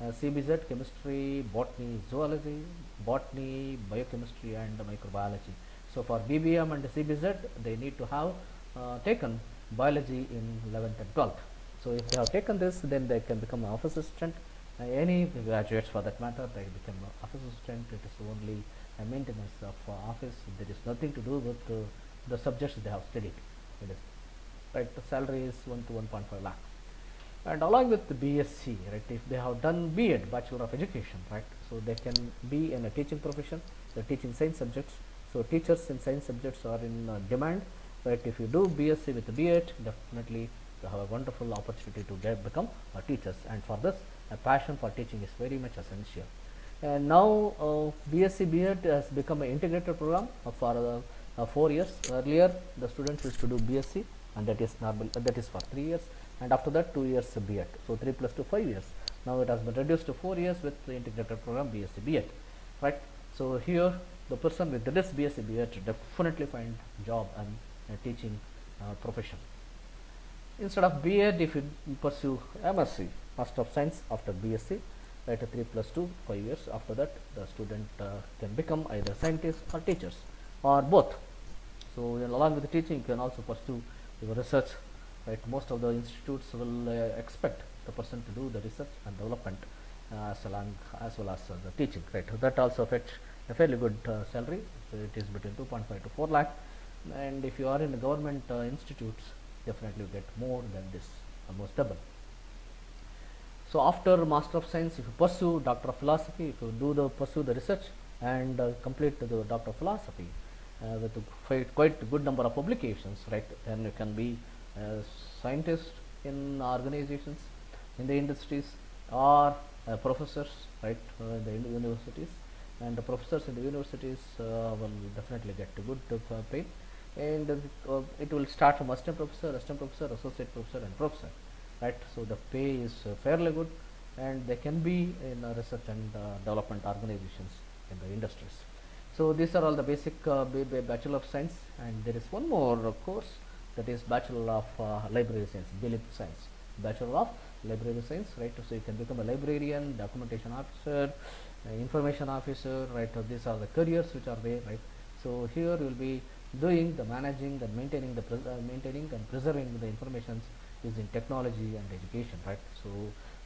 uh, CBZ, chemistry, botany, zoology, botany, biochemistry, and microbiology. So for BBM and CBZ, they need to have uh, taken biology in 11th and 12th. So if they have taken this, then they can become office assistant. Uh, any graduates for that matter, they become office assistant. It is only a maintenance of uh, office. There is nothing to do with uh, the subjects they have studied. It is right. The salary is one to 1.5 lakh. And along with the BSc, right, if they have done B.Ed, Bachelor of Education, right, so they can be in a teaching profession. They're teaching science subjects. So teachers in science subjects are in uh, demand. Right, if you do BSc with B.Ed, definitely you have a wonderful opportunity to get become uh, teachers. And for this, a passion for teaching is very much essential. And now uh, BSc B.Ed has become an integrated program for uh, uh, four years. Earlier, the students used to do BSc, and that is normal. That is for three years, and after that, two years B.Ed. So three plus two, five years. Now it has been reduced to four years with the integrated program BSc B.Ed. Right. So here, the person with this BSc B.Ed definitely find job and uh, teaching uh, profession. Instead of B.Ed, if you pursue MSc, Master of Science after BSc, right, a 3 plus 2, 5 years. After that, the student uh, can become either scientists or teachers or both. So, along with the teaching, you can also pursue your research. Right, most of the institutes will uh, expect the person to do the research and development uh, as, as well as the teaching. Right, that also fetch a fairly good uh, salary. So, it is between 2.5 to 4 lakh. And if you are in the government institutes, definitely you get more than this, almost double. So after Master of Science, if you pursue Doctor of Philosophy, if you do the pursue the research and uh, complete the Doctor of Philosophy uh, with quite, quite good number of publications, right? Then you can be a scientist in organizations, in the industries, or uh, professors, right? Uh, in the universities, and the professors in the universities uh, will definitely get good uh, pay, and uh, it will start from assistant professor, assistant professor, associate professor, and professor right? So the pay is fairly good. And they can be in research and development organizations in the industries. So these are all the basic bachelor of science. And there is one more course that is bachelor of uh, library science bilip science. Bachelor of library science right so you can become a librarian documentation officer uh, information officer right so these are the careers which are there right. So here you will be doing the managing and maintaining the uh, maintaining and preserving the informations using technology and education right. So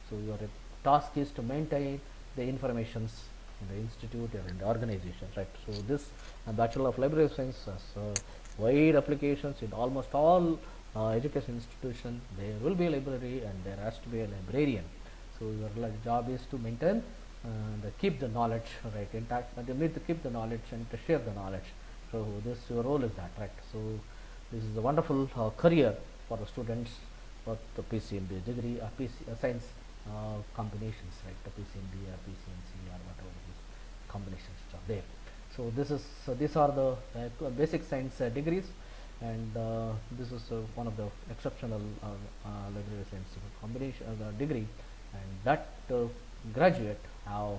so you are a task is to maintain the informations in the institute or in the organization, right? So this uh, Bachelor of Library Science has uh, wide applications in almost all uh, education institution. There will be a library and there has to be a librarian. So your job is to maintain and keep the knowledge right intact, and you need to keep the knowledge and to share the knowledge. So this your role is that, right? So this is a wonderful uh, career for the students for the PCMB degree or PC uh, science uh, combinations, right? The PCMB or PCMC or whatever these combinations are there. So this is so these are the uh, basic science uh, degrees, and uh, this is uh, one of the exceptional library science combination uh, degree, and that graduate have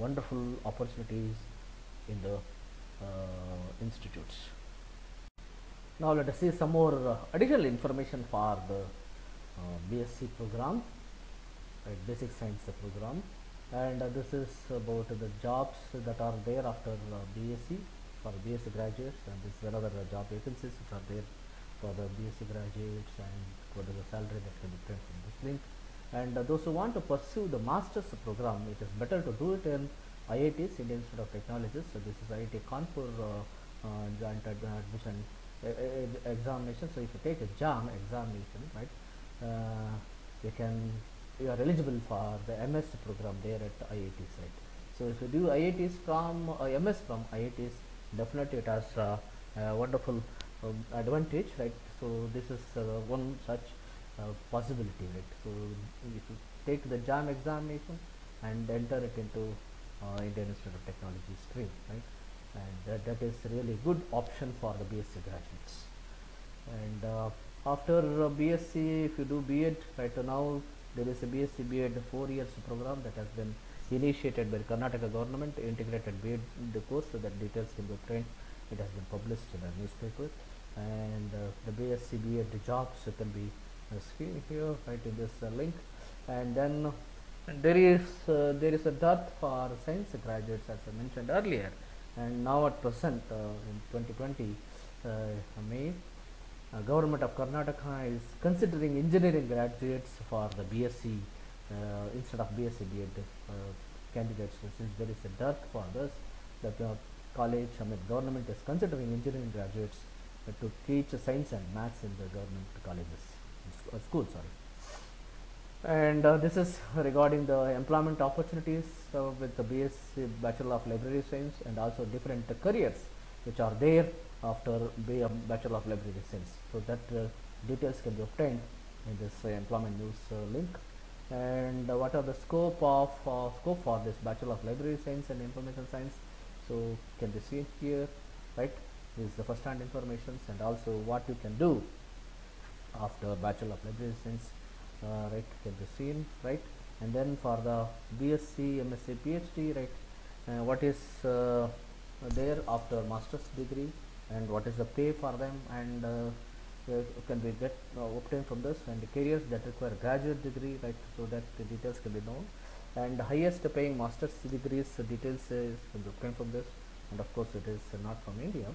wonderful opportunities in the institutes. Now let us see some more additional information for the BSc program, right, basic science program, and uh, this is about the jobs that are there after uh, BSc for BSc graduates, and this is another uh, job vacancies which are there for the BSc graduates, and what is the salary that can be obtained from this link. And uh, those who want to pursue the master's program, it is better to do it in IITs, Indian Institute of Technologies. So this is IIT Kanpur uh, uh, joint ad- admission examination. So if you take a JAM examination, right, you can you are eligible for the MS program there at IIT right. So if you do IITs from uh, MS from IITs, definitely it has uh, a wonderful um, advantage, right. So this is uh, one such uh, possibility, right. So if you take the JAM examination and enter it into uh, Indian Institute of Technology stream, right, and that, is really good option for the BSc graduates. And uh, after uh, BSc, if you do B.Ed, right uh, now there is a BSc B.Ed four years program that has been initiated by Karnataka government, integrated B.Ed the course, so that details can be obtained. It has been published in a newspaper, and uh, the BSc B.Ed jobs can be uh, seen here, right in this uh, link, and then there is uh, there is a dearth for science graduates, as I mentioned earlier, and now at present uh, in 2020 uh, May uh, government of Karnataka is considering engineering graduates for the BSc uh, instead of BSc uh, candidates. Since there is a dearth for this, that the college, I mean government is considering engineering graduates to teach science and maths in the government colleges, uh, schools, sorry. And uh, this is regarding the employment opportunities uh, with the BSc Bachelor of Library Science and also different careers which are there after B- Bachelor of Library Science. So that uh, details can be obtained in this uh, employment news uh, link. And what are the scope of scope for this Bachelor of Library Science and Information Science? So can be seen here, right? This is the first-hand information and also what you can do after Bachelor of Library Science, uh, right, can be seen, right, and then for the BSc, MSc, PhD, right, uh, what is uh, there after master's degree and what is the pay for them and uh, can be get uh, obtained from this and the careers that require graduate degree, right, so that the details can be known. And highest paying master's degrees details is obtained from this and of course it is not from India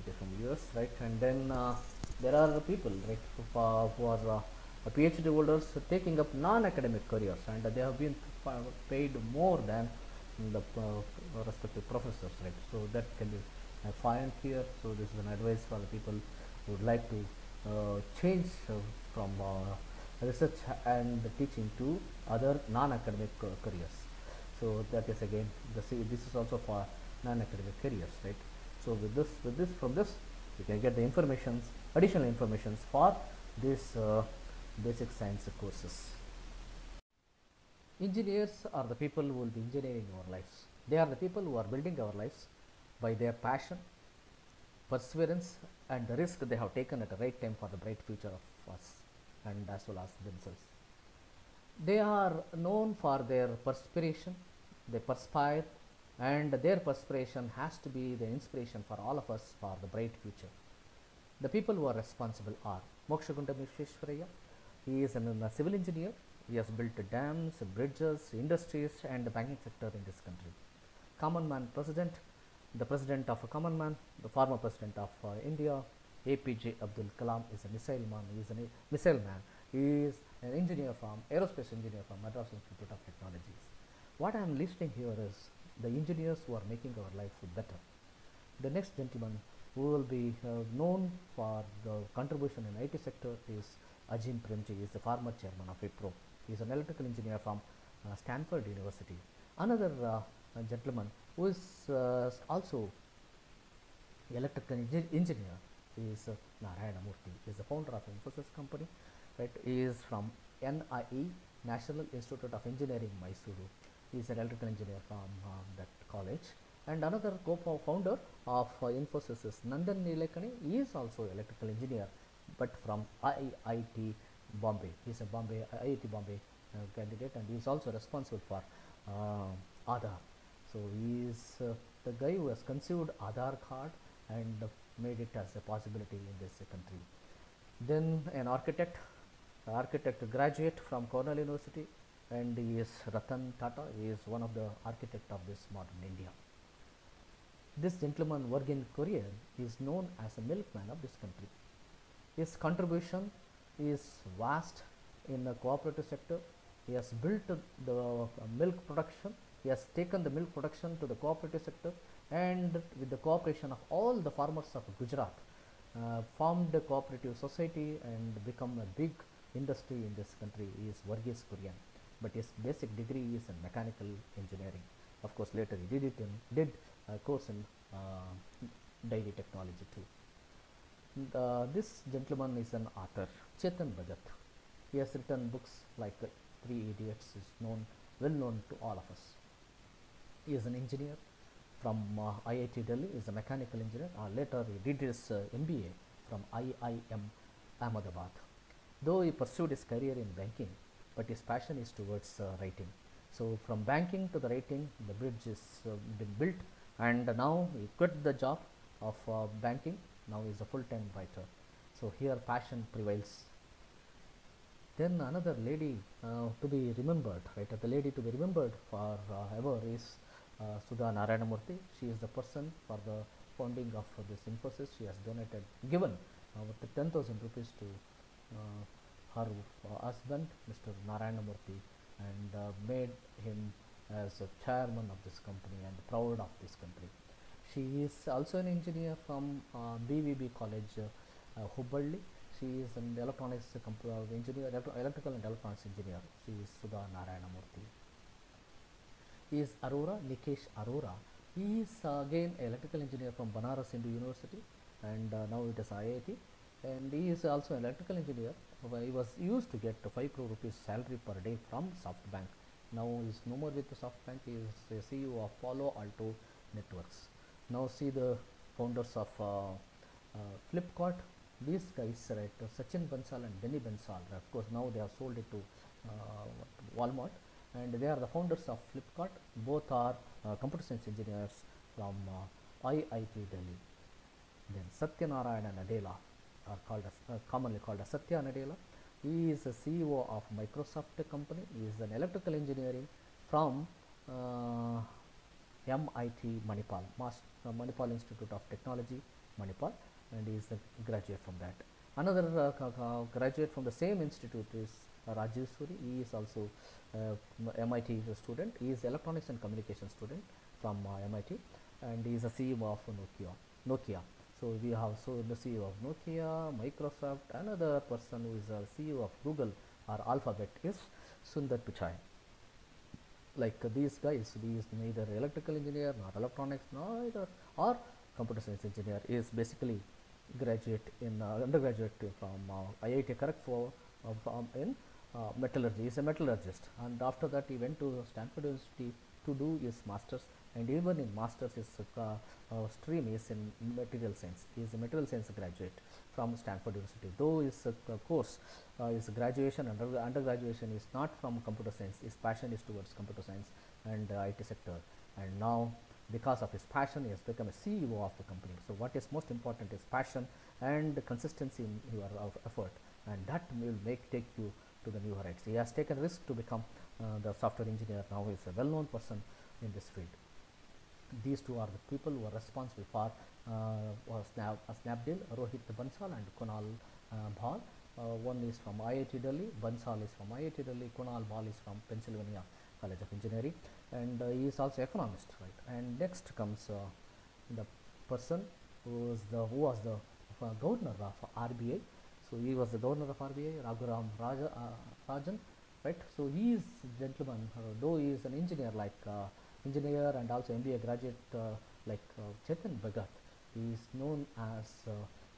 it is from US right? And then uh, there are people right who, uh, who are uh, PhD holders taking up non-academic careers and they have been paid more than the respective professors right? So that can be uh, fine here so this is an advice for the people who would like to uh, change uh, from uh, research and teaching to other non-academic uh, careers. So that is again the this is also for non-academic careers right? So with this with this from this you can get the informations additional informations for this basic science courses. Engineers are the people who will be engineering our lives. They are the people who are building our lives by their passion perseverance and the risk they have taken at the right time for the bright future of us and as well as themselves they are known for their perspiration they perspire and their perspiration has to be the inspiration for all of us for the bright future the people who are responsible are Mokshagunda Vishweshwaraya. He is an, a civil engineer. He has built dams, bridges, industries, and the banking sector in this country. Common Man President, the President of a Common Man, the former President of uh, India, APJ Abdul Kalam is a missile man. He is a missile man. He is an engineer from aerospace engineer from Madras Institute of Technologies. What I am listing here is the engineers who are making our life better. The next gentleman who will be uh, known for the contribution in IT sector is Azim Premji. He is the former chairman of Wipro. He is an electrical engineer from uh, Stanford University. Another uh, gentleman who is uh, also electrical engi- engineer is uh, Narayana Murthy. He is the founder of Infosys company. Right? He is from NIE, National Institute of Engineering, Mysuru. He is an electrical engineer from uh, that college. And another co-founder of uh, Infosys is Nandan Nilekani. He is also electrical engineer, but from IIT Bombay. He is a Bombay IIT Bombay uh, candidate, and he is also responsible for uh. So he is uh, the guy who has conceived Aadhaar card and made it as a possibility in this country. Then an architect, architect graduate from Cornell University, and he is Ratan Tata. He is one of the architect of this modern India. This gentleman work in Korea is known as a milkman of this country. His contribution is vast in the cooperative sector. He has built the milk production. He has taken the milk production to the cooperative sector and with the cooperation of all the farmers of Gujarat uh, formed a cooperative society and become a big industry in this country. He is Varghese Kurian, but his basic degree is in mechanical engineering. Of course, later he did it in did a course in uh, dairy technology too. Uh, this gentleman is an author, Chetan Bhagat. He has written books like Three Idiots, is known well known to all of us. He is an engineer from uh, IIT Delhi. He is a mechanical engineer. Uh, later, he did his uh, MBA from IIM Ahmedabad. Though he pursued his career in banking, but his passion is towards uh, writing. So, from banking to the writing, the bridge is uh, been built, and now he quit the job of uh, banking. Now he is a full-time writer. So here passion prevails. Then another lady uh, to be remembered, right? The lady to be remembered for uh, ever is uh, Sudha Narayanamurthy. She is the person for the founding of this Infosys. She has donated, given uh, 10,000 rupees to uh, her uh, husband, Mr. Narayanamurthy, and made him as a chairman of this company and proud of this company. She is also an engineer from uh, BVB College, uh, Hubballi. She is an electronics engineer, electrical and electronics engineer. She is Sudha Narayanamurthy. Is Arora, Nikesh Arora. He is uh, again electrical engineer from Banaras Hindu University and uh, now it is IIT. And he is also an electrical engineer. He was used to get 5 crore rupees salary per day from SoftBank. Now he is no more with SoftBank. He is the CEO of Palo Alto Networks. Now see the founders of uh, uh, Flipkart. These guys, right, Sachin Bansal and Binny Bansal. Of course, now they have sold it to uh, Walmart, and they are the founders of Flipkart. Both are uh, computer science engineers from uh, IIT Delhi. Then Satyanarayana Nadella are called as, uh, commonly called as Satya Nadella. He is the CEO of Microsoft company. He is an electrical engineering from uh, MIT Manipal, Mas- uh, Manipal Institute of Technology, Manipal, and he is a graduate from that. Another uh, graduate from the same institute is Suri. He is also uh, MIT student. He is electronics and communication student from uh, MIT, and he is a CEO of Nokia. Nokia. So we have so the CEO of Nokia, Microsoft. Another person who is a CEO of Google or Alphabet is Sundar Pichai like uh, these guys he is neither electrical engineer nor electronics neither or computer science engineer is basically graduate in uh, undergraduate from uh, IIT Kharagpur uh, from in uh, metallurgy. He is a metallurgist. And after that he went to Stanford University to do his masters. And even in masters his uh, uh, stream is in material science. He is a material science graduate from Stanford University. Though his uh, course uh, his graduation under, undergraduation is not from computer science his passion is towards computer science and IT sector. And now because of his passion he has become a CEO of the company. So what is most important is passion and consistency in your effort. And that will make take you to the new heights he has taken risk to become uh, the software engineer. Now he is a well known person in this field. These two are the people who are responsible for uh, Snap, uh, Snapdeal, Rohit Bansal and Kunal uh, Bahl. Uh, one is from IIT Delhi, Bansal is from IIT Delhi, Kunal Bahl is from Pennsylvania College of Engineering, and uh, he is also economist, right? And next comes the person who was the who was the governor of RBI. So he was the governor of RBI, Raghuram Raja, uh, Rajan, right? So he is gentleman, uh, though he is an engineer like uh, engineer and also MBA graduate uh, like uh, Chetan Bhagat. He is known as uh,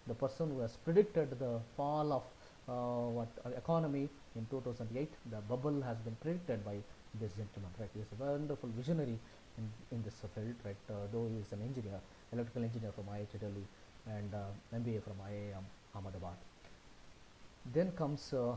the person who has predicted the fall of uh, what economy in 2008. The bubble has been predicted by this gentleman, right? He is a wonderful visionary in, in this field, right? Though he is an engineer, electrical engineer from IIT Delhi and MBA from IIM Ahmedabad. Then comes uh,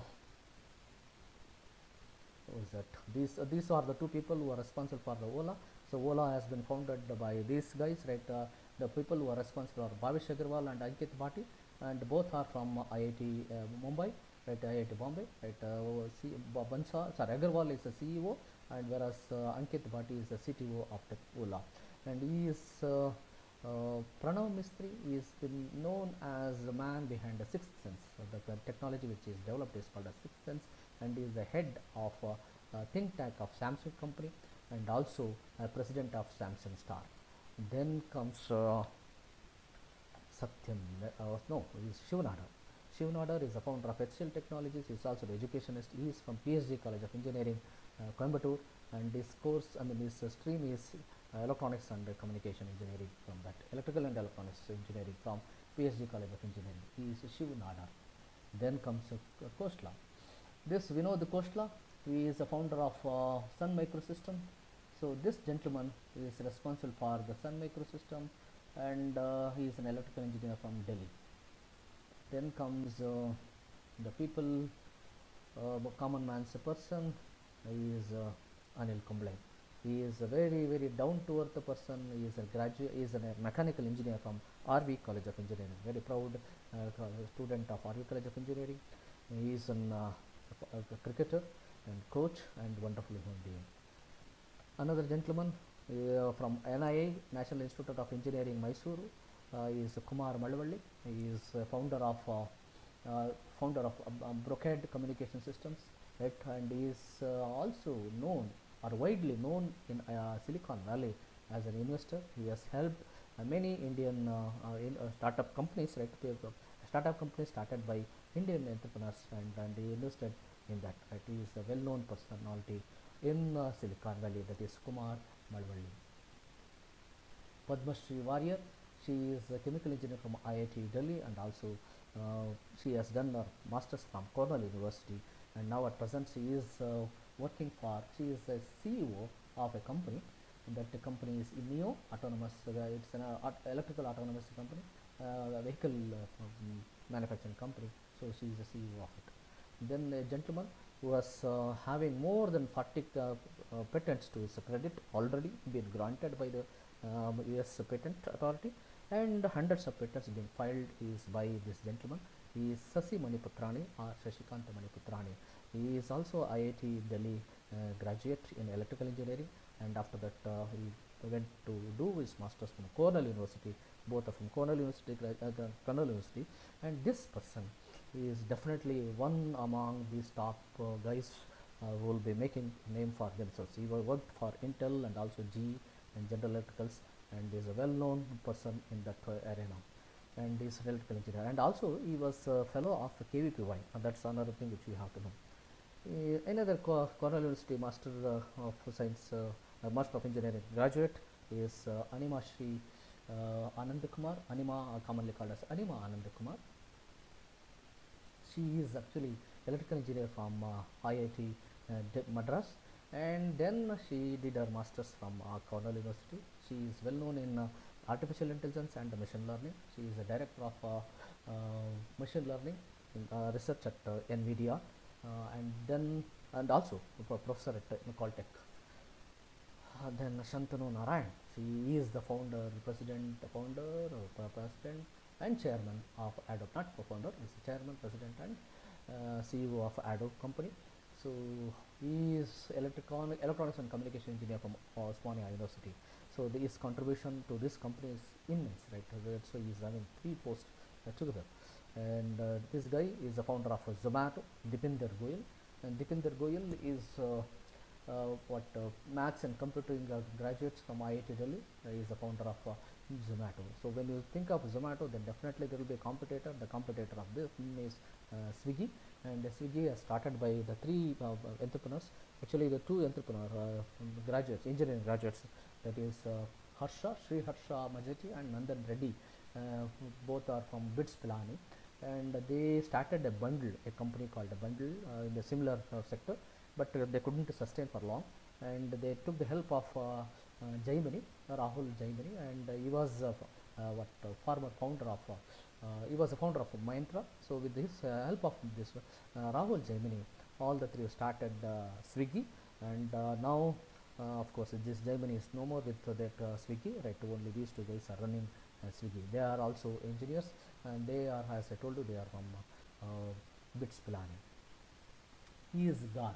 what is that? These uh, these are the two people who are responsible for the Ola. So Ola has been founded by these guys, right? Uh, the people who are responsible are Bhavish Agarwal and Ankit Bhati, and both are from IIT uh, Mumbai, right? IIT Bombay, right? Uh, C, Bansa, sorry, Agarwal is the CEO, and whereas uh, Ankit Bhati is the CTO of the Ola, and he is. Uh, Pranav Mistry is known as the man behind the Sixth Sense. So the, the technology which is developed is called the Sixth Sense, and is the head of uh, uh, think tank of Samsung company, and also uh, president of Samsung Star. Then comes uh, Satyam. Uh, no, he is Shiv Nadar. Shivanadar is the founder of HCL Technologies. He is also the educationist. He is from PSG College of Engineering, uh, Coimbatore, and his course, I mean, this uh, stream is electronics and communication engineering from that electrical and electronics engineering from PSG College of Engineering. He is Shiv Nadar. Then comes uh, Khosla. This Vinod Khosla, he is the founder of uh, Sun Microsystem. So this gentleman is responsible for the Sun Microsystem, and uh, he is an electrical engineer from Delhi. Then comes uh, the people, uh, common man's person. He is uh, Anil Kumble. He is a very very down to earth person. He is a graduate. He is a mechanical engineer from RV College of Engineering. Very proud uh, student of RV College of Engineering. He is an, uh, a, cricketer and coach and wonderful human being. Another gentleman uh, from NIA, National Institute of Engineering, Mysuru, uh, is Kumar Malavalli. He is founder of uh, uh, founder of um, um, Brocade Communication Systems, right? And he is also known or widely known in uh, Silicon Valley as an investor. He has helped uh, many Indian uh, in, startup companies, right? Startup companies started by Indian entrepreneurs, and, and he invested in that. Right? He is a well-known personality in uh, Silicon Valley. That is Kumar Malavalli. Padma Shri Warrior. She is a chemical engineer from IIT Delhi and also uh, she has done her masters from Cornell University and now at present she is uh, working for, she is the CEO of a company that the company is INEO Autonomous, it's an uh, electrical autonomous company, uh, vehicle uh, um, manufacturing company. So she is the CEO of it. Then a gentleman who was having more than 40 uh, uh, patents to his credit already been granted by the um, US Patent Authority and hundreds of patents being filed is by this gentleman. He is Sasi Manipatruni or Shashikanta Manipatruni. He is also IIT Delhi uh, graduate in electrical engineering and after that uh, he went to do his masters from Cornell University, both from Cornell University, uh, Cornell University and this person is definitely one among these top guys uh, who will be making name for themselves. He worked for Intel and also GE and General Electricals and is a well-known person in that uh, arena and is an electrical engineer and also he was a fellow of KVPY and that's another thing which we have to know. Uh, another Co- Cornell University Master uh, of Science, uh, Master of Engineering graduate is uh, Anima Shri uh, Anand Kumar, Anima commonly called as Anima Anand Kumar. She is actually electrical engineer from IIT Madras and then she did her masters from Cornell University. She is well known in artificial intelligence and machine learning. She is a director of uh, uh, machine learning in, uh, research at NVIDIA and then and also a professor at uh, Caltech. Uh, then Shantanu Narayan, he is the founder, president, founder, uh, president and chairman of Adobe, not co-founder, is the chairman, president and uh, CEO of Adobe company. So he is electronic, electronics and communication engineer from Osmania University. So his contribution to this company is immense, right? So he is having three posts uh, together. And uh, this guy is the founder of Zomato, Deepinder Goyal, and Deepinder Goyal is uh, uh, what uh, maths and computing graduates from IIT Delhi. He is the founder of Zomato. So when you think of Zomato, then definitely there will be a competitor. The competitor of this is Swiggy, and Swiggy has started by the three entrepreneurs. Actually, the two entrepreneur uh, graduates, engineering graduates, that is Harsha, Sri Harsha Majeti and Nandan Reddy. Uh, both are from BITS Pilani, and they started a bundle, a company called a bundle uh, in the similar uh, sector, but uh, they couldn't sustain for long, and they took the help of uh, Rahul Jaimini, and uh, he was uh, what former founder of. He was a founder of Myntra. So with his help of this Rahul Jaimini, all the three started Swiggy, and now of course this Jaimini is no more with that Swiggy. Right, only these two guys are running Swiggy. They are also engineers, and they are, as I told you, they are from uh, Bits. He is Garg,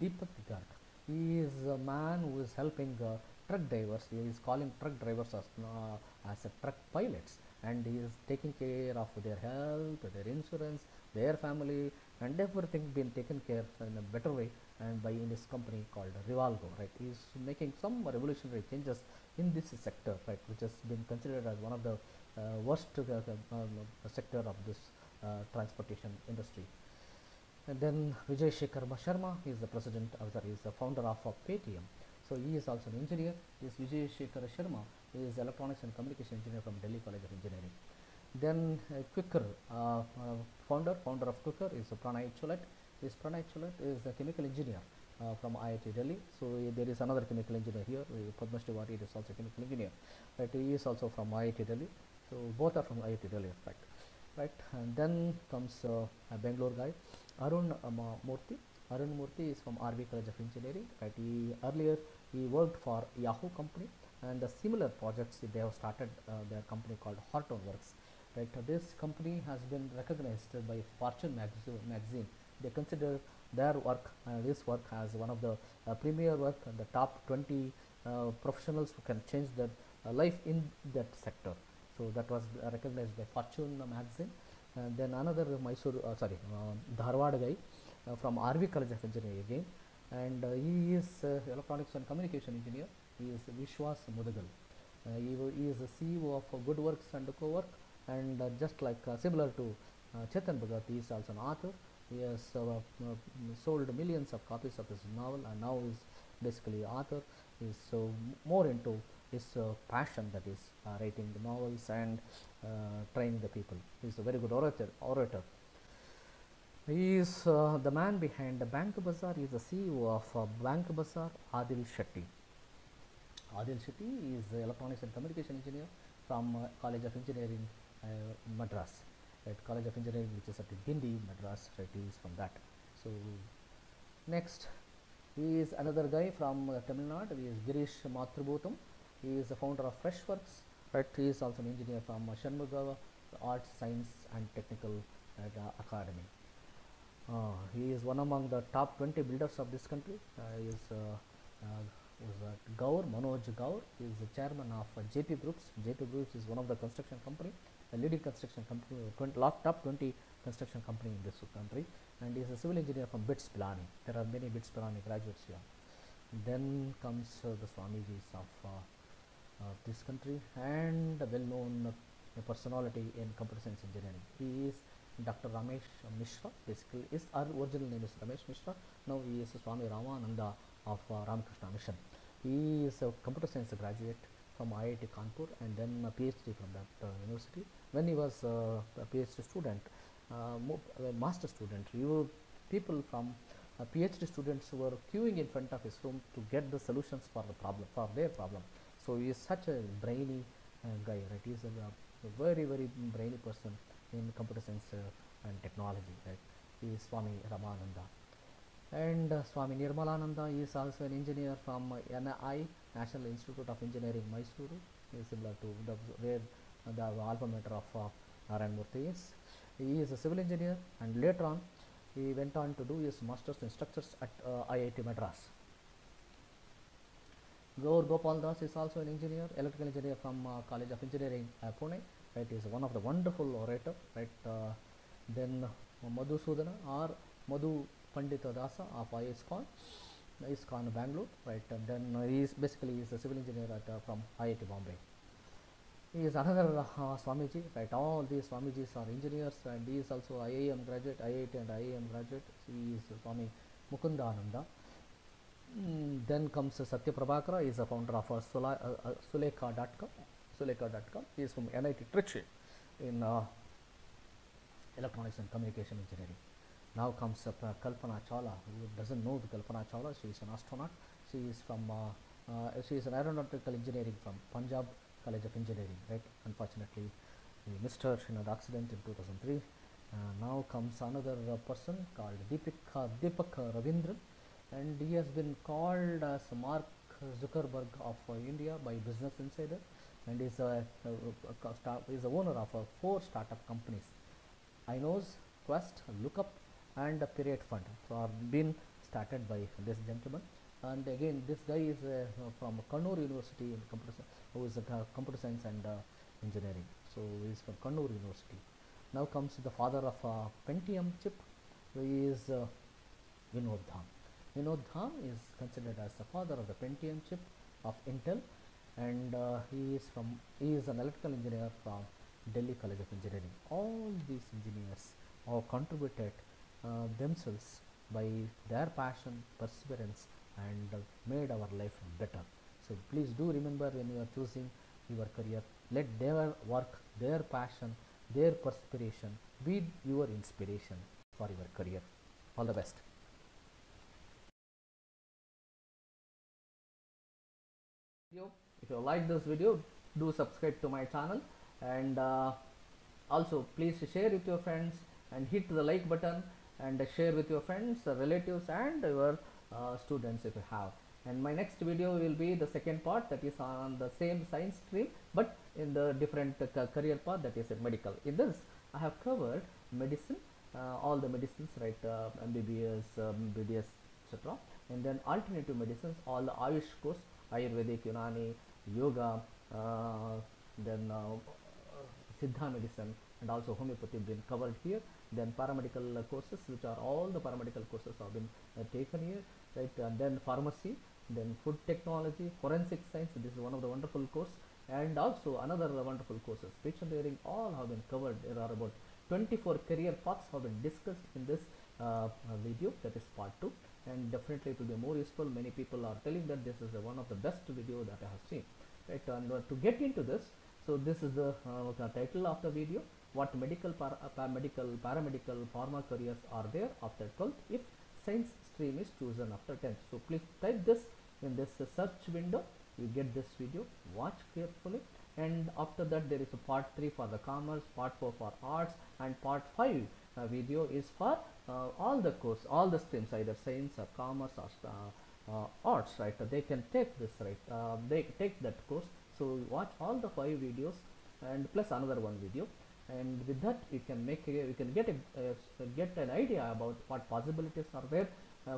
Deepak Garg. He is a man who is helping uh, truck drivers. He is calling truck drivers as, uh, as a truck pilots, and he is taking care of their health, their insurance, their family, and everything being taken care in a better way. And by in this company called Rivigo, right? He is making some revolutionary changes in this sector, right? Which has been considered as one of the worst uh, um, sector of this uh, transportation industry. And then Vijay Shekhar Sharma, is the president, uh, sorry, is the founder of uh, Paytm. So he is also an engineer. This Vijay Shekhar Sharma is electronics and communication engineer from Delhi College of Engineering. Then uh, Quikr uh, uh, founder, founder of Quikr is Pranay Chulet. This Pranay Chulet is a chemical engineer uh, from IIT Delhi. So uh, there is another chemical engineer here, uh, is also a chemical engineer. Right, he is also from IIT Delhi. So both are from IIT Delhi, in fact. Right, and then comes uh, a Bangalore guy, Arun uh, Murthy. Arun Murthy is from RV College of Engineering. Right, he earlier he worked for Yahoo company and the similar projects they have started uh, their company called Hortonworks. Right, uh, this company has been recognized by Fortune magazine. They consider their work, uh, this work as one of the uh, premier work, and the top 20 uh, professionals who can change their uh, life in that sector. So that was uh, recognized by Fortune magazine. And then another Mysore, uh, sorry, uh, Dharwad guy uh, from RV College of Engineering again, and uh, he is uh, electronics and communication engineer. He is Vishwas Mudagal. Uh, he, he is the CEO of uh, Good Works and Co-work, and uh, just like uh, similar to uh, Chetan Bhagat, he is also an author. He has uh, uh, sold millions of copies of his novel, and now is basically author. He is so more into his uh, passion that is uh, writing the novels and uh, training the people. He is a very good orator. orator. He is the man behind the Bank Bazaar. He is the CEO of Bank Bazaar, Adil Shetty. Adil Shetty is the electronics and communication engineer from uh, College of Engineering, uh, Madras. Right, College of Engineering, which is at Guindy, Madras. Right, he is from that. So next, he is another guy from uh, Tamil Nadu. He is Girish Mathrubootham. He is the founder of Freshworks. Right, he is also an engineer from uh, Shanmugha Arts, Science and Technical uh, Academy. Uh, he is one among the top 20 builders of this country. Uh, he is was uh, Gaur Manoj Gaur. He is the chairman of uh, JP Groups. JP Groups is one of the construction company, a leading construction company, uh, 20, last top 20 construction company in this country, and he is a civil engineer from BITS Pilani. There are many BITS Pilani graduates here. Then comes uh, the Swamijis of uh, uh, this country and a well-known personality in computer science engineering. He is Dr. Ramesh Mishra. Basically, his original name is Ramesh Mishra. Now he is Swami Ramananda of uh, Ramakrishna Mission. He is a computer science graduate from IIT Kanpur and then a PhD from that uh, university. When he was uh, a PhD student, uh, master student, you people from uh, PhD students were queuing in front of his room to get the solutions for the problem, for their problem. So he is such a brainy uh, guy, right? He is a, a very, very brainy person in computer science uh, and technology, right? He is Swami Ramananda. And uh, Swami Nirmalananda is also an engineer from NI, National Institute of Engineering, Mysuru. Similar to the, where the alpha mater of uh, Narayan Murthy is. He is a civil engineer and later on he went on to do his master's in structures at uh, IIT Madras. Gaur Gopal Das is also an engineer, electrical engineer from uh, College of Engineering, uh, Pune. Right, he is one of the wonderful orator. Right, uh, then Madhusudana or Madhu Pandita Dasa of ISKCON, ISKCON Bangalore, right? And then uh, he is basically he is a civil engineer at, uh, from IIT Bombay. He is another uh, Swamiji, right? All these Swamijis are engineers, and he is also IIM graduate, IIT and IIM graduate. He is Swami Mukunda Ananda. Then comes uh, Satya Prabhakara, he is a founder of uh, Sula, uh, uh. He is from NIT Trichy in uh, electronics and communication engineering. Now comes uh, Kalpana Chawla. Who doesn't know the Kalpana Chawla? She is an astronaut. She is from uh, uh, she is an aeronautical engineering from Punjab College of Engineering. Right? Unfortunately, we missed her in an accident in 2003. Uh, now comes another person called Deepak uh, Deepak Ravindran, and he has been called as Mark Zuckerberg of uh, India by Business Insider, and is a, a, a, a is the owner of uh, four startup companies. iKnows, Quest, Lookup, and the Period Fund. So been started by this gentleman. And again, this guy is uh, from Kannur University in computer, who is a uh, computer science and uh, engineering. So he is from Kannur University. Now comes the father of uh, Pentium chip, who is uh, Vinod Dham. Vinod Dham is considered as the father of the Pentium chip of Intel, and uh, he is from he is an electrical engineer from Delhi College of Engineering. All these engineers have contributed uh, themselves by their passion, perseverance, and uh, made our life better. So please do remember when you are choosing your career, let their work, their passion, their perspiration be your inspiration for your career. All the best. If you like this video do subscribe to my channel. And uh, also please share with your friends and hit the like button and share with your friends relatives and your uh, students if you have. And my next video will be the second part that is on the same science stream but in the different career path that is medical. In this i have covered medicine uh, all the medicines right uh, mbbs um, bds etc and then alternative medicines all the ayush course ayurvedic unani yoga uh, then uh, siddha medicine and also homeopathy have been covered here. Then paramedical courses which are all the paramedical courses have been uh, taken here right? And then pharmacy then food technology forensic science this is one of the wonderful course. And also another wonderful courses speech and hearing all have been covered. There are about 24 career paths have been discussed in this uh, video that is part 2 and definitely it will be more useful. Many people are telling that this is uh, one of the best video that i have seen. Right and uh, to get into this so this is the, uh, the title of the video. What medical para, uh, paramedical paramedical pharma careers are there after 12th if science stream is chosen after 10th so please type this in this search window. You get this video. Watch carefully and after that there is a part 3 for the commerce part 4 for arts and part 5 uh, video is for uh, all the course all the streams either science or commerce or uh, uh, arts right? They can take this right? Uh, they take that course. So watch all the five videos and plus another one video. And with that you can make a, you can get a uh, get an idea about what possibilities are there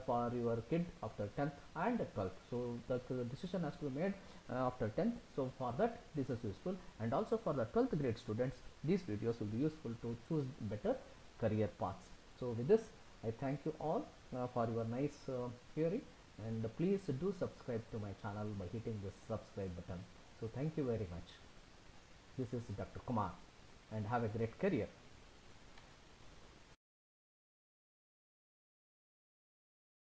for your kid after 10th and 12th so the decision has to be made after 10th so for that this is useful. And also for the 12th grade students these videos will be useful to choose better career paths. So with this i thank you all uh, for your nice uh, hearing. And please do subscribe to my channel by hitting this subscribe button. So thank you very much. This is dr kumar. And have a great career